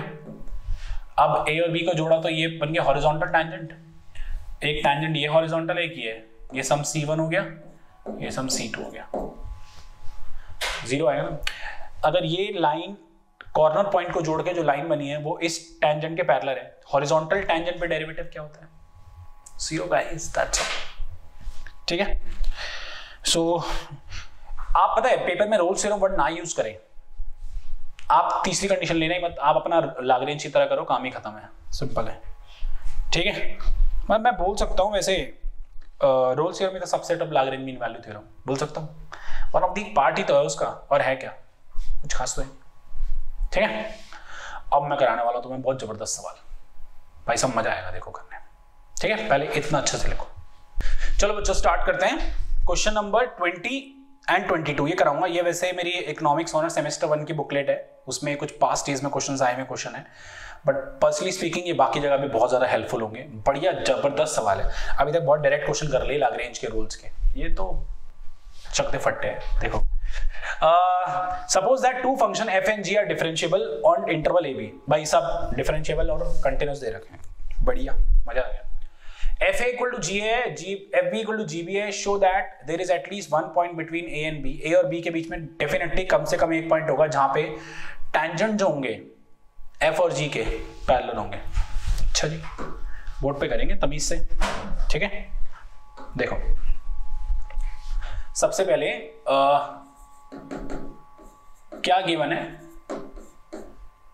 अब ए और बी को जोड़ा तो ये बन गया हॉरिजॉन्टल टैंजेंट एक टैंजेंट ये हॉरिजॉन्टल एक ये। ये सम सी वन हो गया, ये सम सी टू हो गया। ज़ीरो आएगा ना। अगर ये लाइन कॉर्नर पॉइंट को जोड़ के जो लाइन बनी है वो इस टेंजेंट के पैरेलल है। हॉरिजॉन्टल टेंजेंट पे डेरिवेटिव क्या होता है? ज़ीरो गाइस दैट्स ठीक है? सो so, आप पता है पेपर में रोल सीरम वर्ड ना यूज़ करें। आप तीसरी कंडीशन लेना ही मत आप अपना लागरेंज की तरह करो काम ही खत्म है। सिंपल है। ठीक है? मैं मैं बोल सकता हूँ वैसे रोल सीरम का subset of Lagrange mean value theorem बोल सकता हूँ? वन ऑफ़ दी पार्ट तो है उसका, और है क्या? कुछ खास तो है। ठीक है? अब मैं कराने वाला तुम्हें बहुत ज़बरदस्त सवाल। भाई सब मज़ा आएगा देखो करने। ठीक है? पहले इतना अच्छे से लिखो। चलो बच्चों स्टार्ट करते हैं। Question number twenty and twenty two ये कराऊँगा। ये वैसे मेरी इकोनॉमिक्स ऑनर सेमेस्टर वन की बुकलेट है। उसमें कुछ पास्ट डेज़ में क्वेश्चन आए हुए क्वेश्चन है। बट पर्सनली स्पीकिंग ये बाकी जगह भी बहुत ज़्यादा हेल्पफुल होंगे। बढ़िया, ज़बरदस्त सवाल है। अभी तक बहुत डायरेक्ट क्वेश्चन कर ले लाग रेंज के रूल्स के। ये तो चकते फट्टे हैं देखो suppose that two function F and G are differentiable on interval A B भाई सब डिफरेंशियबल और कंटिन्यूस दे रखे हैं। बढ़िया, मज़ा आ गया। F A equal to G A G F B equal to G B a show that there is at least one point between A and B A और बी के बीच में डेफिनेटली कम से कम एक पॉइंट होगा जहाँ पे tangent जो होंगे एफ़ और जी के पैरेलल होंगे। अच्छा जी बोर्ड पे करेंगे तमीज से, ठीक है? देखो सबसे पहले आ, क्या गिवन है?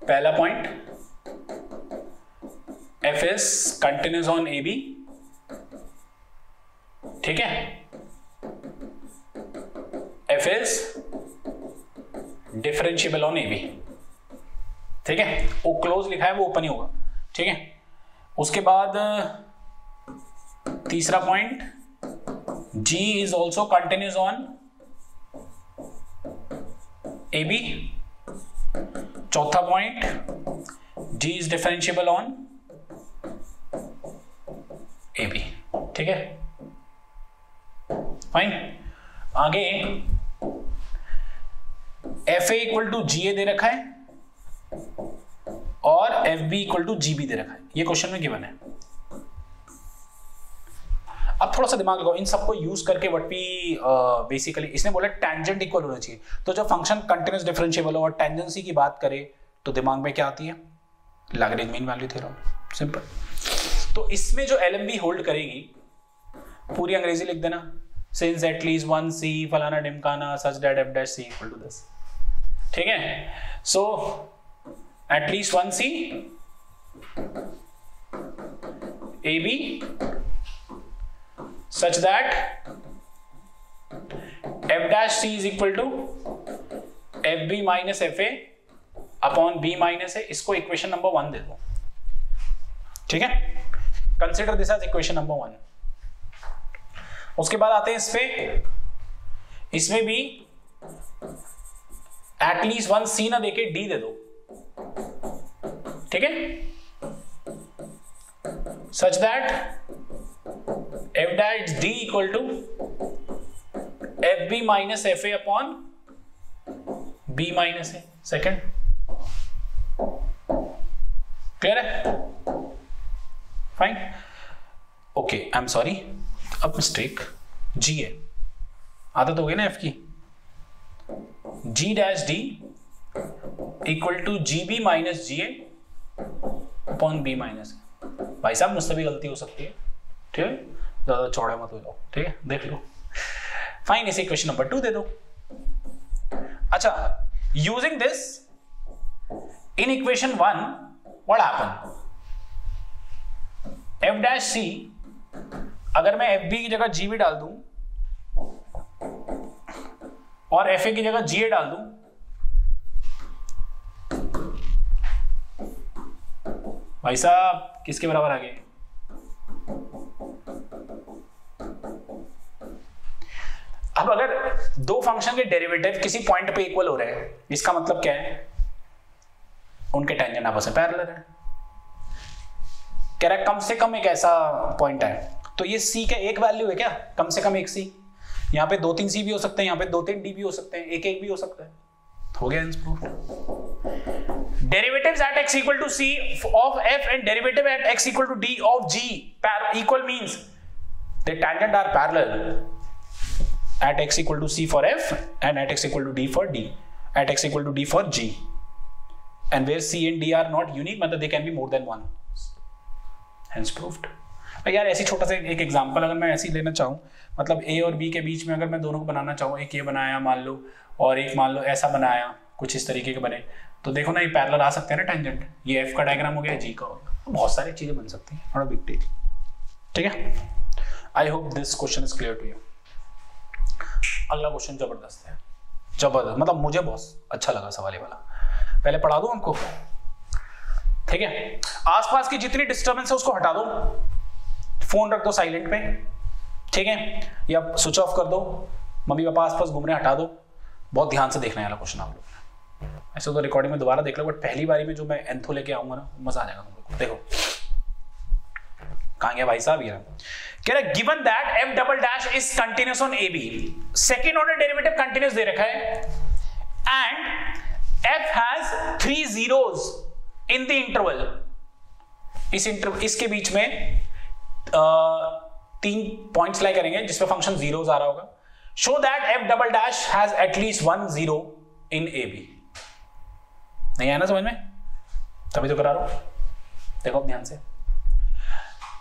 पहला point F is continuous on A B ठीक है? F is differentiable on A B ठीक है? वो क्लोज लिखा है वो ओपन ही होगा। ठीक है? उसके बाद तीसरा point is also continuous on A B चौथा G is differentiable on A B ठीक है? फाइन आगे F equal to G A दे रखा है और F B equal to G B दे रखा है। ये क्वेश्चन में गिवन है। थोड़ा सा दिमाग लगाओ, इन सबको यूज़ करके वट बी बेसिकली इसने बोला टेंजेंट इक्वल होना चाहिए। तो जब फ़ंक्शन कंटिन्यूस डिफरेंशिएबल हो और टेंजेंसी की बात करें तो दिमाग में क्या आती है? Lagrange mean value theorem simple तो इसमें जो एल होल्ड करेगी, पूरी अंग्रेज़ी लिख देना। सिंस एटलीस्ट वन सी फलाना डिमकाना such that F dash C equal to this ठीक है? So at least one C A B such that f dash c is equal to F B minus F A upon B minus A इसको equation number one दे दो। ठीक है? Consider this as equation number one उसके बाद आते हैं इस पे। इसमें भी एटलीस्ट वन सी ना देके डी दे दो। ठीक है? Such that f dash d equal to fb minus fa upon b minus a. Second. Clear है? Fine okay I am sorry अब मिस्टेक जी है. आदत हो गई ना एफ़ की? G dash D equal to G B minus G A upon B minus भाई साहब, मुझसे भी गलती हो सकती है। ठीक है? ज़्यादा चौड़े मत हो जाओ, ठीक है? देख लो। फाइन इसे क्वेश्चन नंबर टू दे दो। अच्छा using this in equation one what happen F dash C अगर मैं एफ़ बी की जगह जी बी डाल दूँ, और एफ़ ए की जगह जी ए डाल दूँ, भाई साहब, किसके बराबर आ गए अब अगर दो फ़ंक्शन के डेरिवेटिव किसी पॉइंट पे इक्वल हो रहे हैं, इसका मतलब क्या है? उनके टेंजेंट आपस में पैरेलल है। कह रहा है, कम से कम एक ऐसा पॉइंट है। तो ये सी का एक वैल्यू है क्या? कम से कम एक सी यहाँ पे दो तीन सी भी हो सकते हैं, यहाँ पे दो तीन डी भी हो सकते हैं, एक एक भी हो सकता है। हो गया derivatives at x equal to c of f and derivative at x equal to d of g equal means, the tangent are parallel. At x equal to c for f and at x equal to d for d, at x equal to d for g. And where c and d are not unique मतलब they can be more than one. Hence proved. यार ऐसी छोटा सा एक example अगर मैं ऐसी लेना चाहूँ मतलब ए और बी के बीच में अगर मैं दोनों को बनाना चाहूँ, एक ये बनाया मान लो, और एक मान लो ऐसा बनाया, कुछ इस तरीके के बने तो देखो ना ये पैरेलल आ सकते हैं ना टेंजेंट ये एफ़ का डायग्राम हो गया जी का हो गया. बहुत सारी चीज़ें बन सकती हैं थोड़ा बिग डील ठीक है? I hope this question is clear to you अगला क्वेश्चन ज़बरदस्त है। ज़बरदस्त। मतलब मुझे बहुत अच्छा लगा सवाल वाला। पहले पढ़ा दू हमको? ठीक है? आसपास की जितनी डिस्टर्बेंस है उसको हटा दो। फ़ोन रख दो साइलेंट पे। ठीक है? या स्विच ऑफ़ कर दो। मम्मी पापा आसपास घूम रहे हटा दो। बहुत ध्यान से देखना वाला क्वेश्चन आप लोग ऐसे तो रिकॉर्डिंग में दोबारा देख लो बट पहली बारी में जो मैं एंथो लेके आऊँगा ना, मज़ा आ जाएगा तुम लोग को। देखो। कहा गया भाई साहब ये कह रहा given that F double dash is continuous on A B second order derivative continuous दे रखा है and F has three zeros in the interval इस इंटर इसके बीच में आ, तीन पॉइंट्स लाई करेंगे जिसमें फ़ंक्शन ज़ीरो आ रहा होगा। Show that F double dash has at least one zero in A B नहीं आया ना समझ में? तभी तो करा रहा हूँ। देखो ध्यान से।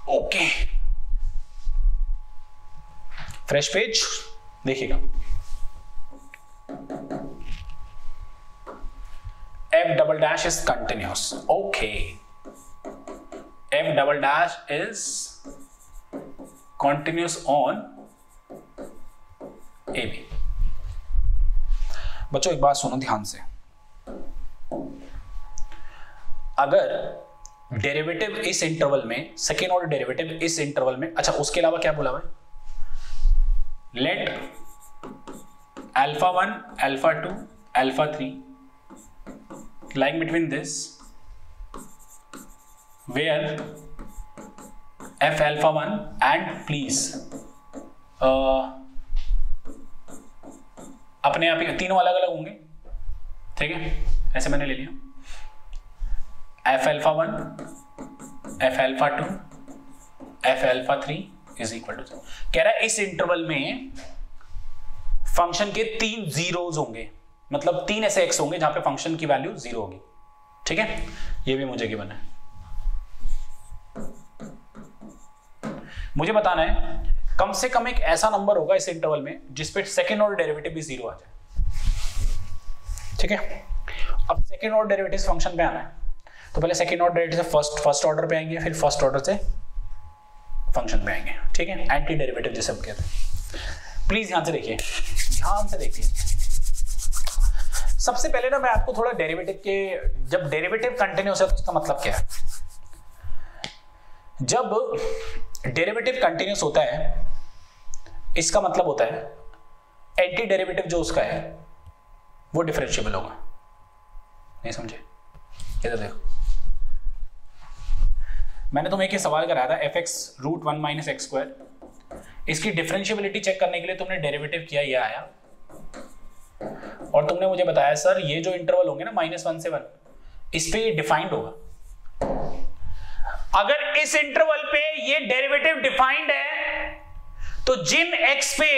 ओके फ्रेश पेज देखिएगा F double dash is continuous okay F double dash is continuous on A B बच्चों, एक बात सुनो ध्यान से। अगर डेरिवेटिव इस इंटरवल में, सेकेंड ऑर्डर डेरिवेटिव इस इंटरवल में। अच्छा उसके अलावा क्या बोला भाई let alpha one alpha two alpha three like between this where F alpha one and please अपने आप ही, तीनों अलग अलग होंगे। ठीक है? ऐसे मैंने ले लिया। F alpha one F alpha two F alpha three is equal to कह रहा है इस इंटरवल में फ़ंक्शन के तीन जीरोज होंगे। मतलब तीन ऐसे एक्स होंगे जहाँ पे फ़ंक्शन की वैल्यू ज़ीरो होगी। ठीक है? ये भी मुझे गिवन है? मुझे बताना है, कम से कम एक ऐसा नंबर होगा इस इंटरवल में जिसपे सेकेंड ऑर्डर डेरिवेटिव भी ज़ीरो आ जाए। ठीक है? अब सेकेंड ऑर्डर डेरिवेटिव फ़ंक्शन पे आना है। तो पहले सेकेंड ऑर्डर डेरिवेटिव से फ़र्स्ट फ़र्स्ट ऑर्डर पे आएँगे, फिर फ़र्स्ट ऑर्डर से फ़ंक्शन पे आएँगे, ठीक है? एंटी डेरिवेटिव जैसे हम कहते हैं। प्लीज़ ध्यान से देखिए, ध्यान से देखिए। सबसे पहले ना मैं आपको थोड़ा डेरिवेटिव के, जब डेरिवेटिव कंटिन्यूस है तो उसका मतलब क्या है? जब डेरिवेटिव कंटिन्यूस होता है, इसका मतलब होता है एंटी डेरिवेटिव जो उसका है, वो डिफरेंशिएबल होगा। नहीं समझे? इधर देखो। मैंने तुम्हें एक सवाल कराया था F X root one minus X square इसकी डिफरेंशियबिलिटी चेक करने के लिए तुमने डेरिवेटिव किया यह आया। और तुमने मुझे बताया, सर, ये जो इंटरवल होंगे ना माइनस वन से वन इस पे ये डिफाइंड होगा. अगर इस इंटरवल पे ये डेरिवेटिव डिफाइंड है तो जिन एक्स पे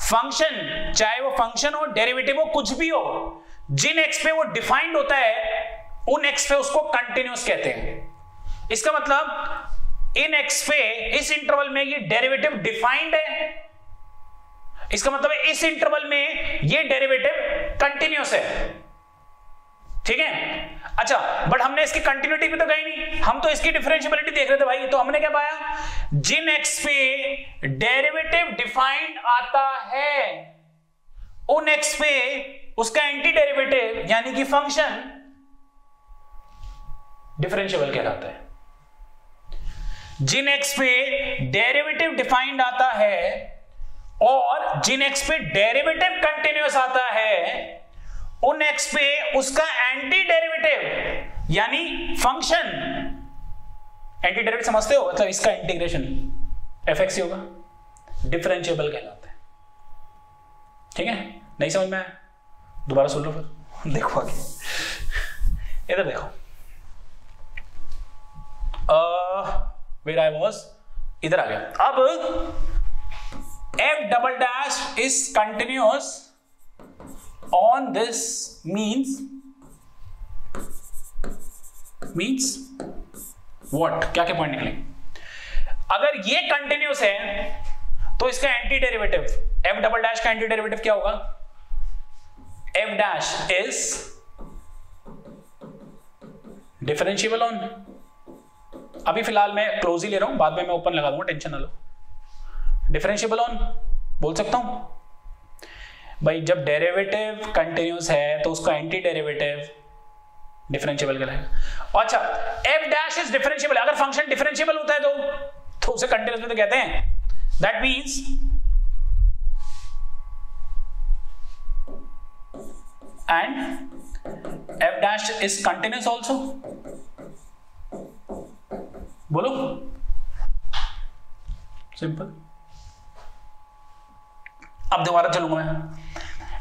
फ़ंक्शन चाहे वो फ़ंक्शन हो डेरिवेटिव हो, कुछ भी हो, जिन एक्स पे वो डिफाइंड होता है, उन एक्स पे उसको कंटिन्यूस कहते हैं। इसका मतलब इन एक्स पे, इस इंटरवल में ये डेरिवेटिव डिफाइंड है। इसका मतलब है इस इंटरवल में ये डेरिवेटिव कंटिन्यूस है। ठीक है? अच्छा बट हमने इसकी कंटिन्यूटी भी तो गई नहीं। हम तो इसकी डिफरेंशियबिलिटी देख रहे थे भाई तो हमने क्या पाया? जिन एक्स पे डेरिवेटिव डिफाइंड आता है, उन एक्स पे उसका एंटी डेरिवेटिव यानी कि फ़ंक्शन डिफरेंशियबल कहलाता है। जिन एक्स पे डेरिवेटिव डिफाइंड आता है और जिन एक्स पे डेरिवेटिव कंटिन्यूस आता है, उन एक्स पे उसका एंटी डेरिवेटिव यानी फ़ंक्शन एंटी डेरिवेटिव समझते हो? मतलब इसका इंटीग्रेशन एफ़ एक्स होगा। डिफरेंशिएबल कहलाता है। ठीक है? नहीं समझ में आया? दोबारा सुन लो फिर। देखो आगे। इधर देखो। वेर आई वॉज़ इधर आ गया। अब F double dash is continuous on this means means what? क्या क्या पॉइंट निकले? अगर ये कंटिन्यूस है तो इसका anti derivative F double dash का एंटी डेरिवेटिव क्या होगा? F dash is differentiable on अभी फ़िलहाल मैं क्लोज ही ले रहा हूँ, बाद में मैं ओपन लगा दूँगा टेंशन ना लो। डिफरेंशियबल ऑन बोल सकता हूँ? भाई, जब डेरिवेटिव कंटिन्यूस है तो उसका एंटी डेरिवेटिव डिफरेंशियबल कहलाएगा अच्छा एफ़ डैश इज़ डिफरेंशियबल अगर फ़ंक्शन डिफरेंशियबल होता है तो तो उसे कंटिन्यूस में तो कहते हैं। That means and F dash is continuous also बोलो। सिंपल अब दोबारा चलूँगा मैं।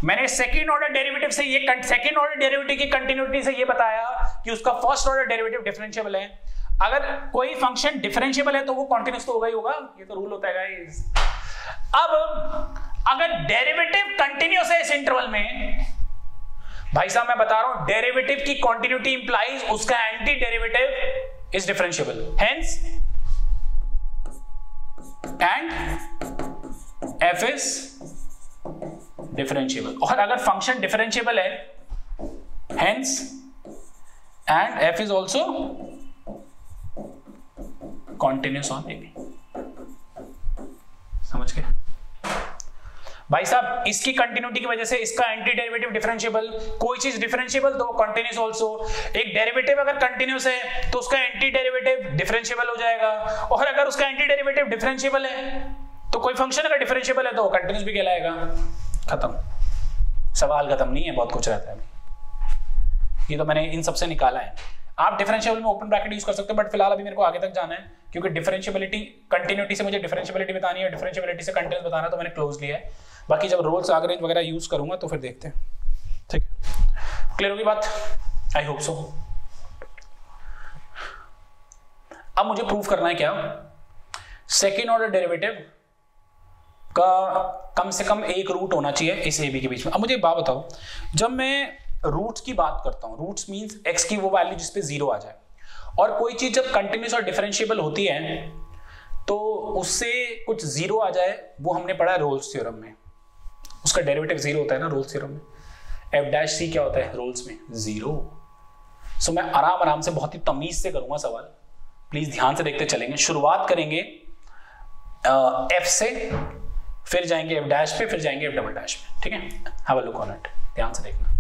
मैंने सेकेंड ऑर्डर डेरिवेटिव से ये सेकेंड ऑर्डर डेरिवेटिव की कंटिन्यूटी से ये बताया कि उसका फ़र्स्ट ऑर्डर डेरिवेटिव डिफरेंशियबल है। अगर कोई फ़ंक्शन डिफरेंशियबल है तो वो कॉन्टिन्यूस तो होगा ही होगा। ये तो रूल होता है गाइस अब अगर डेरिवेटिव कंटिन्यूस है इस इंटरवल में, भाई साहब, मैं बता रहा हूँ डेरिवेटिव की कॉन्टिन्यूटी इंप्लाइज उसका anti derivative is differentiable hence and F is differentiable और अगर फ़ंक्शन डिफरेंशियबल है hence and F is also continuous on A समझ के भाई साहब, इसकी कंटिन्यूटी की वजह से इसका एंटी डेरिवेटिव डिफरेंशियबल कोई चीज़ डिफरेंशियबल तो कंटिन्यूस आल्सो एक डेरिवेटिव अगर कंटिन्यूस है तो उसका एंटी डेरिवेटिव डिफरेंशियबल हो जाएगा। और अगर उसका एंटी डेरिवेटिव डिफरेंशियबल है तो कोई फ़ंक्शन अगर डिफरेंशियबल है तो कंटिन्यूस भी कहलाएगा। खत्म। सवाल खत्म नहीं है, बहुत कुछ रहता है। ये तो मैंने इन सबसे निकाला है। आप डिफरेंशियल में ओपन ब्रैकेट यूज़ कर सकते हो बट फ़िलहाल अभी मेरे को आगे तक जाना है, क्योंकि डिफरेंशियबिलिटी कंटिन्यूटी से मुझे डिफरेंशियबिलिटी बतानी है डिफरेंशियबिलिटी से कंटिन्यूस बताना तो मैंने क्लोज लिया है। बाकी जब रोल्स आगरेज वगैरह यूज़ करूँगा तो फिर देखते हैं। ठीक क्लियर होगी बात? आई होप सो अब मुझे प्रूव करना है क्या? सेकेंड ऑर्डर डेरिवेटिव का कम से कम एक रूट होना चाहिए इस ए बी के बीच में। अब मुझे बात बताओ, जब मैं रूट्स की बात करता हूँ रूट्स मींस एक्स की वो वैल्यू जिसपे ज़ीरो आ जाए, और कोई चीज़ जब कंटिन्यूस और डिफरेंशिएबल होती है तो उससे कुछ ज़ीरो आ जाए, वो हमने पढ़ा है रोल्स थ्योरम में। उसका डेरिवेटिव ज़ीरो होता है ना रोल्स थ्योरम में। एफ़ डैश सी क्या होता है? रोल्स में ज़ीरो सो मैं आराम आराम से बहुत ही तमीज से करूँगा सवाल। प्लीज़ ध्यान से देखते चलेंगे। शुरुआत करेंगे एफ़ से, फिर जाएँगे एफ़ डैश पे, फिर जाएँगे एफ़ डबल डैश पे। ठीक है? Have a look on it ध्यान से देखना।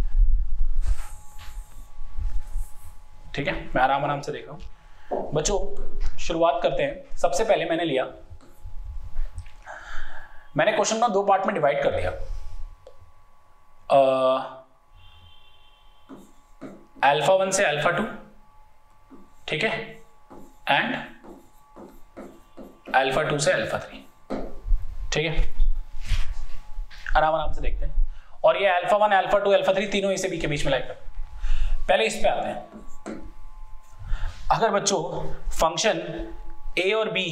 ठीक है? मैं आराम आराम से देख रहा हूँ। बच्चों, शुरुआत करते हैं। सबसे पहले मैंने लिया मैंने क्वेश्चन को दो पार्ट में डिवाइड कर दिया। अल्फ़ा वन से अल्फ़ा टू ठीक है? एंड अल्फ़ा टू से अल्फ़ा थ्री ठीक है? आराम आराम से देखते हैं। और ये alpha one alpha two alpha three तीनों इसे बी के बीच में लाइक पहले इस पे आते हैं। अगर बच्चों फ़ंक्शन ए और बी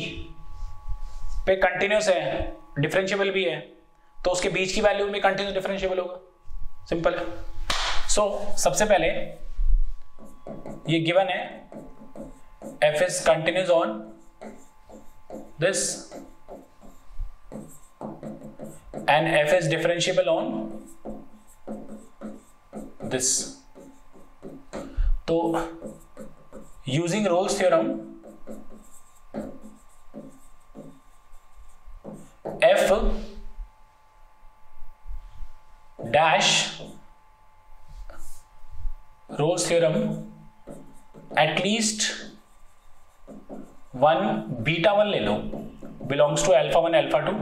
पे कंटिन्यूस है डिफरेंशिएबल भी है तो उसके बीच की वैल्यू में कंटिन्यूस डिफरेंशिएबल होगा। सिंपल है सो so, सबसे पहले ये गिवन है F is continuous on this and F is differentiable on this तो using Rolle's theorem f dash Rolle's theorem at least one beta one ले लो. Belongs to alpha one alpha two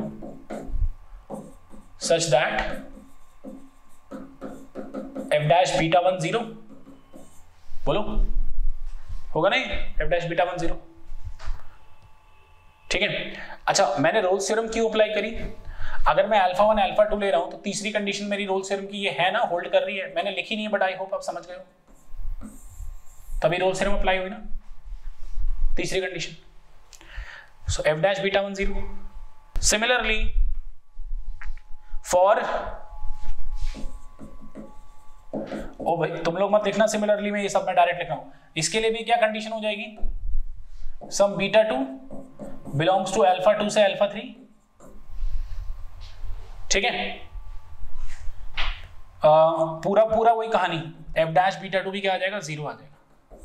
such that F dash beta one zero बोलो? होगा नहीं? F dash beta one zero ठीक है? अच्छा मैंने role serum क्यों apply करी? अगर मैं अल्फ़ा वन अल्फ़ा टू ले रहा हूँ तो तीसरी कंडीशन मेरी रोल सीरम की ये है ना? होल्ड कर रही है। मैंने लिखी नहीं है बट आई होप आप समझ गए हो। तभी रोल सीरम अप्लाई हुई ना? तीसरी condition so F dash beta one zero similarly for ओ भाई, तुम लोग मत लिखना सिमिलरली में ये सब मैं डायरेक्ट लिख रहा हूँ। इसके लिए भी क्या कंडीशन हो जाएगी? Some beta two belongs to alpha two से अल्फ़ा थ्री ठीक है? पूरा पूरा वही कहानी। एफ़ डैश बीटा टू भी क्या आ जाएगा? ज़ीरो आ जाएगा।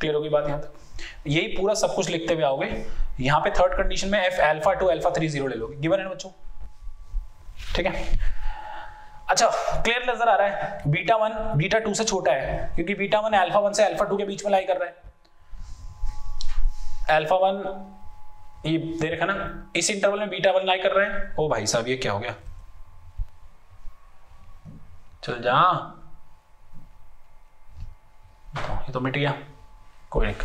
क्लियर होगी बात यहाँ तक? यही पूरा सब कुछ लिखते हुए आओगे। यहाँ पे थर्ड कंडीशन में F alpha two alpha three zero ले लोगे। गिवन है बच्चों? ठीक है? अच्छा क्लियर नज़र आ रहा है। बीटा वन बीटा टू से छोटा है। क्योंकि बीटा वन अल्फ़ा वन से अल्फ़ा टू के बीच में लाई कर रहा है। अल्फ़ा वन ये दे रखा ना, इस इंटरवल में बीटा वन लाई कर रहे हैं। ओ भाई साहब, ये क्या हो गया? चल जा। तो ये तो मिट गया। कोई नहीं।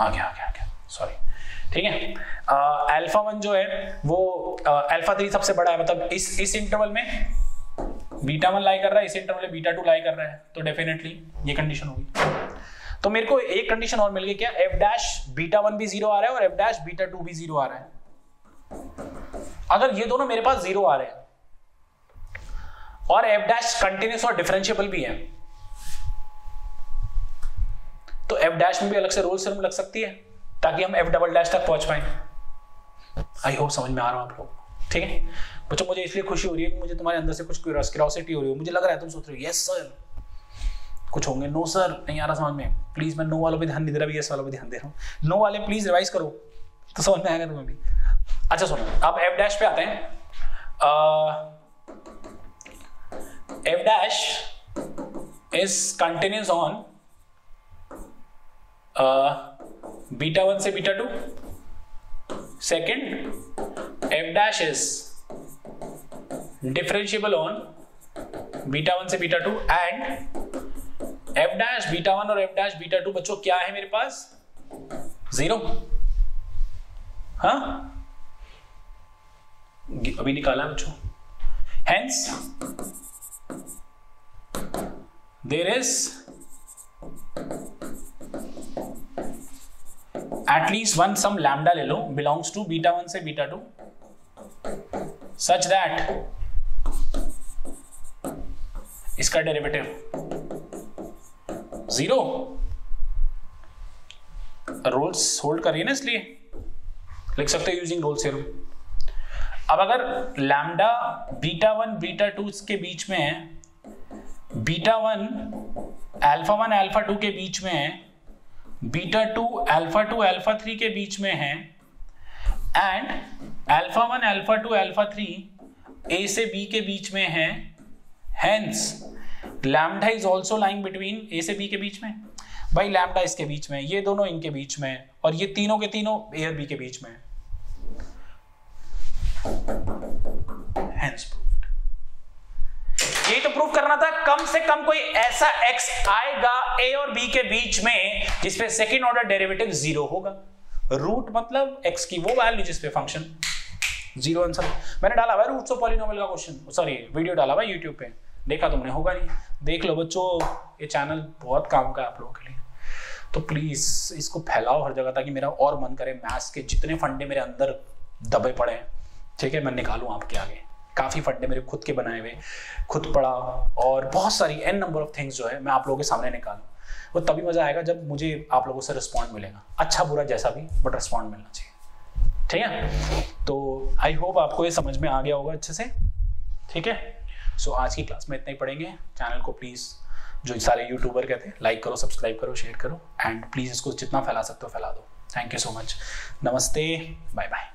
आ गया आ गया आ गया। सॉरी ठीक है? अल्फ़ा वन जो है, वो अल्फ़ा थ्री सबसे बड़ा है। मतलब इस इस इंटरवल में बीटा वन लाई कर रहा है, इस इंटरवल में बीटा टू लाई कर रहा है तो डेफिनेटली ये कंडीशन होगी। तो मेरे को एक कंडीशन और मिल गई क्या? एफ़ डैश बीटा वन भी ज़ीरो आ रहा है और एफ़ डैश बीटा टू भी ज़ीरो आ रहा है। अगर ये दोनों मेरे पास ज़ीरो आ रहे हैं, और एफ़ डैश कंटिन्यूस और डिफरेंशियबल भी है तो एफ़ डैश में भी अलग से रोल सिर्फ़ लग सकती है, ताकि हम एफ़ डबल डैश तक पहुँच पाए। आई होप समझ में आ रहा हूँ आप लोग ठीक है? बच्चों, मुझे इसलिए खुशी हो रही है कि मुझे तुम्हारे अंदर से कुछ क्यूरोसिटी हो रही हो। मुझे लग रहा है तुम सोच रहे हो यस सर कुछ होंगे। नो सर नहीं आ रहा समझ में? प्लीज़ मैं नो वालों पे ध्यान नहीं दे रहा भी वालों पे ध्यान दे रहा हूँ। नो वाले प्लीज़ रिवाइज करो। तो समझ में आएगा तुम्हें भी अच्छा सुनो। आप एफ़ डैश पे आते हैं। F dash is continuous on beta one से beta two second F dash is differentiable on beta one से beta two and F dash beta one और एफ़ डैश बीटा टू बच्चों, क्या है मेरे पास? ज़ीरो हाँ? अभी निकाला बच्चों। Hence there is at least one some lambda ले लो बिलोंग्स टू बीटा वन से बीटा टू सच दैट इसका डेरिवेटिव ज़ीरो रोल्स होल्ड करिए ना इसलिए। लिख सकते हैं यूजिंग रोल्स थ्योरम अब अगर lambda beta one beta two के बीच में है beta one alpha one alpha two के बीच में है beta two, alpha two, alpha three के बीच में है। And alpha one, alpha two, alpha three A से बी के बीच में है। Hence lambda is also lying between A से बी के बीच में। भाई लैम्डा इसके बीच में, ये दोनों इनके बीच में, और ये तीनों के तीनों ए और बी के बीच में। हेंस प्रूव्ड यही तो प्रूव करना था, कम से कम कोई ऐसा एक्स आएगा ए और बी के बीच में जिसपे सेकेंड ऑर्डर डेरिवेटिव ज़ीरो होगा। रूट मतलब एक्स की वो वैल्यू जिसपे फ़ंक्शन ज़ीरो आंसर मैंने डाला हुआ रूट्स ऑफ़ पॉलिनोमियल का क्वेश्चन सॉरी वीडियो डाला हुआ यूट्यूब पे। देखा तुमने, होगा नहीं। देख लो बच्चों, ये चैनल बहुत काम का आप लोगों के लिए। तो प्लीज़ इसको फैलाओ हर जगह ताकि मेरा और मन करे। मैथ्स के जितने फंडे मेरे अंदर दबे पड़े हैं। ठीक है, मैं निकालू आपके आगे। काफ़ी फंडे मेरे खुद के बनाए हुए, खुद पढ़ा और बहुत सारी एन नंबर ऑफ़ थिंग्स जो है मैं आप लोगों के सामने निकालूँ। वो तभी मज़ा आएगा जब मुझे आप लोगों से रिस्पॉन्ड मिलेगा। अच्छा बुरा जैसा भी बट रिस्पॉन्ड मिलना चाहिए। ठीक है? तो आई होप आपको ये समझ में आ गया होगा अच्छे से। ठीक है? सो आज की क्लास में इतना ही पढ़ेंगे। चैनल को प्लीज़ जो सारे यूट्यूबर कहते हैं लाइक करो सब्सक्राइब करो शेयर करो एंड प्लीज़ इसको जितना फैला सकते हो, फैला दो। थैंक यू सो मच नमस्ते। Bye bye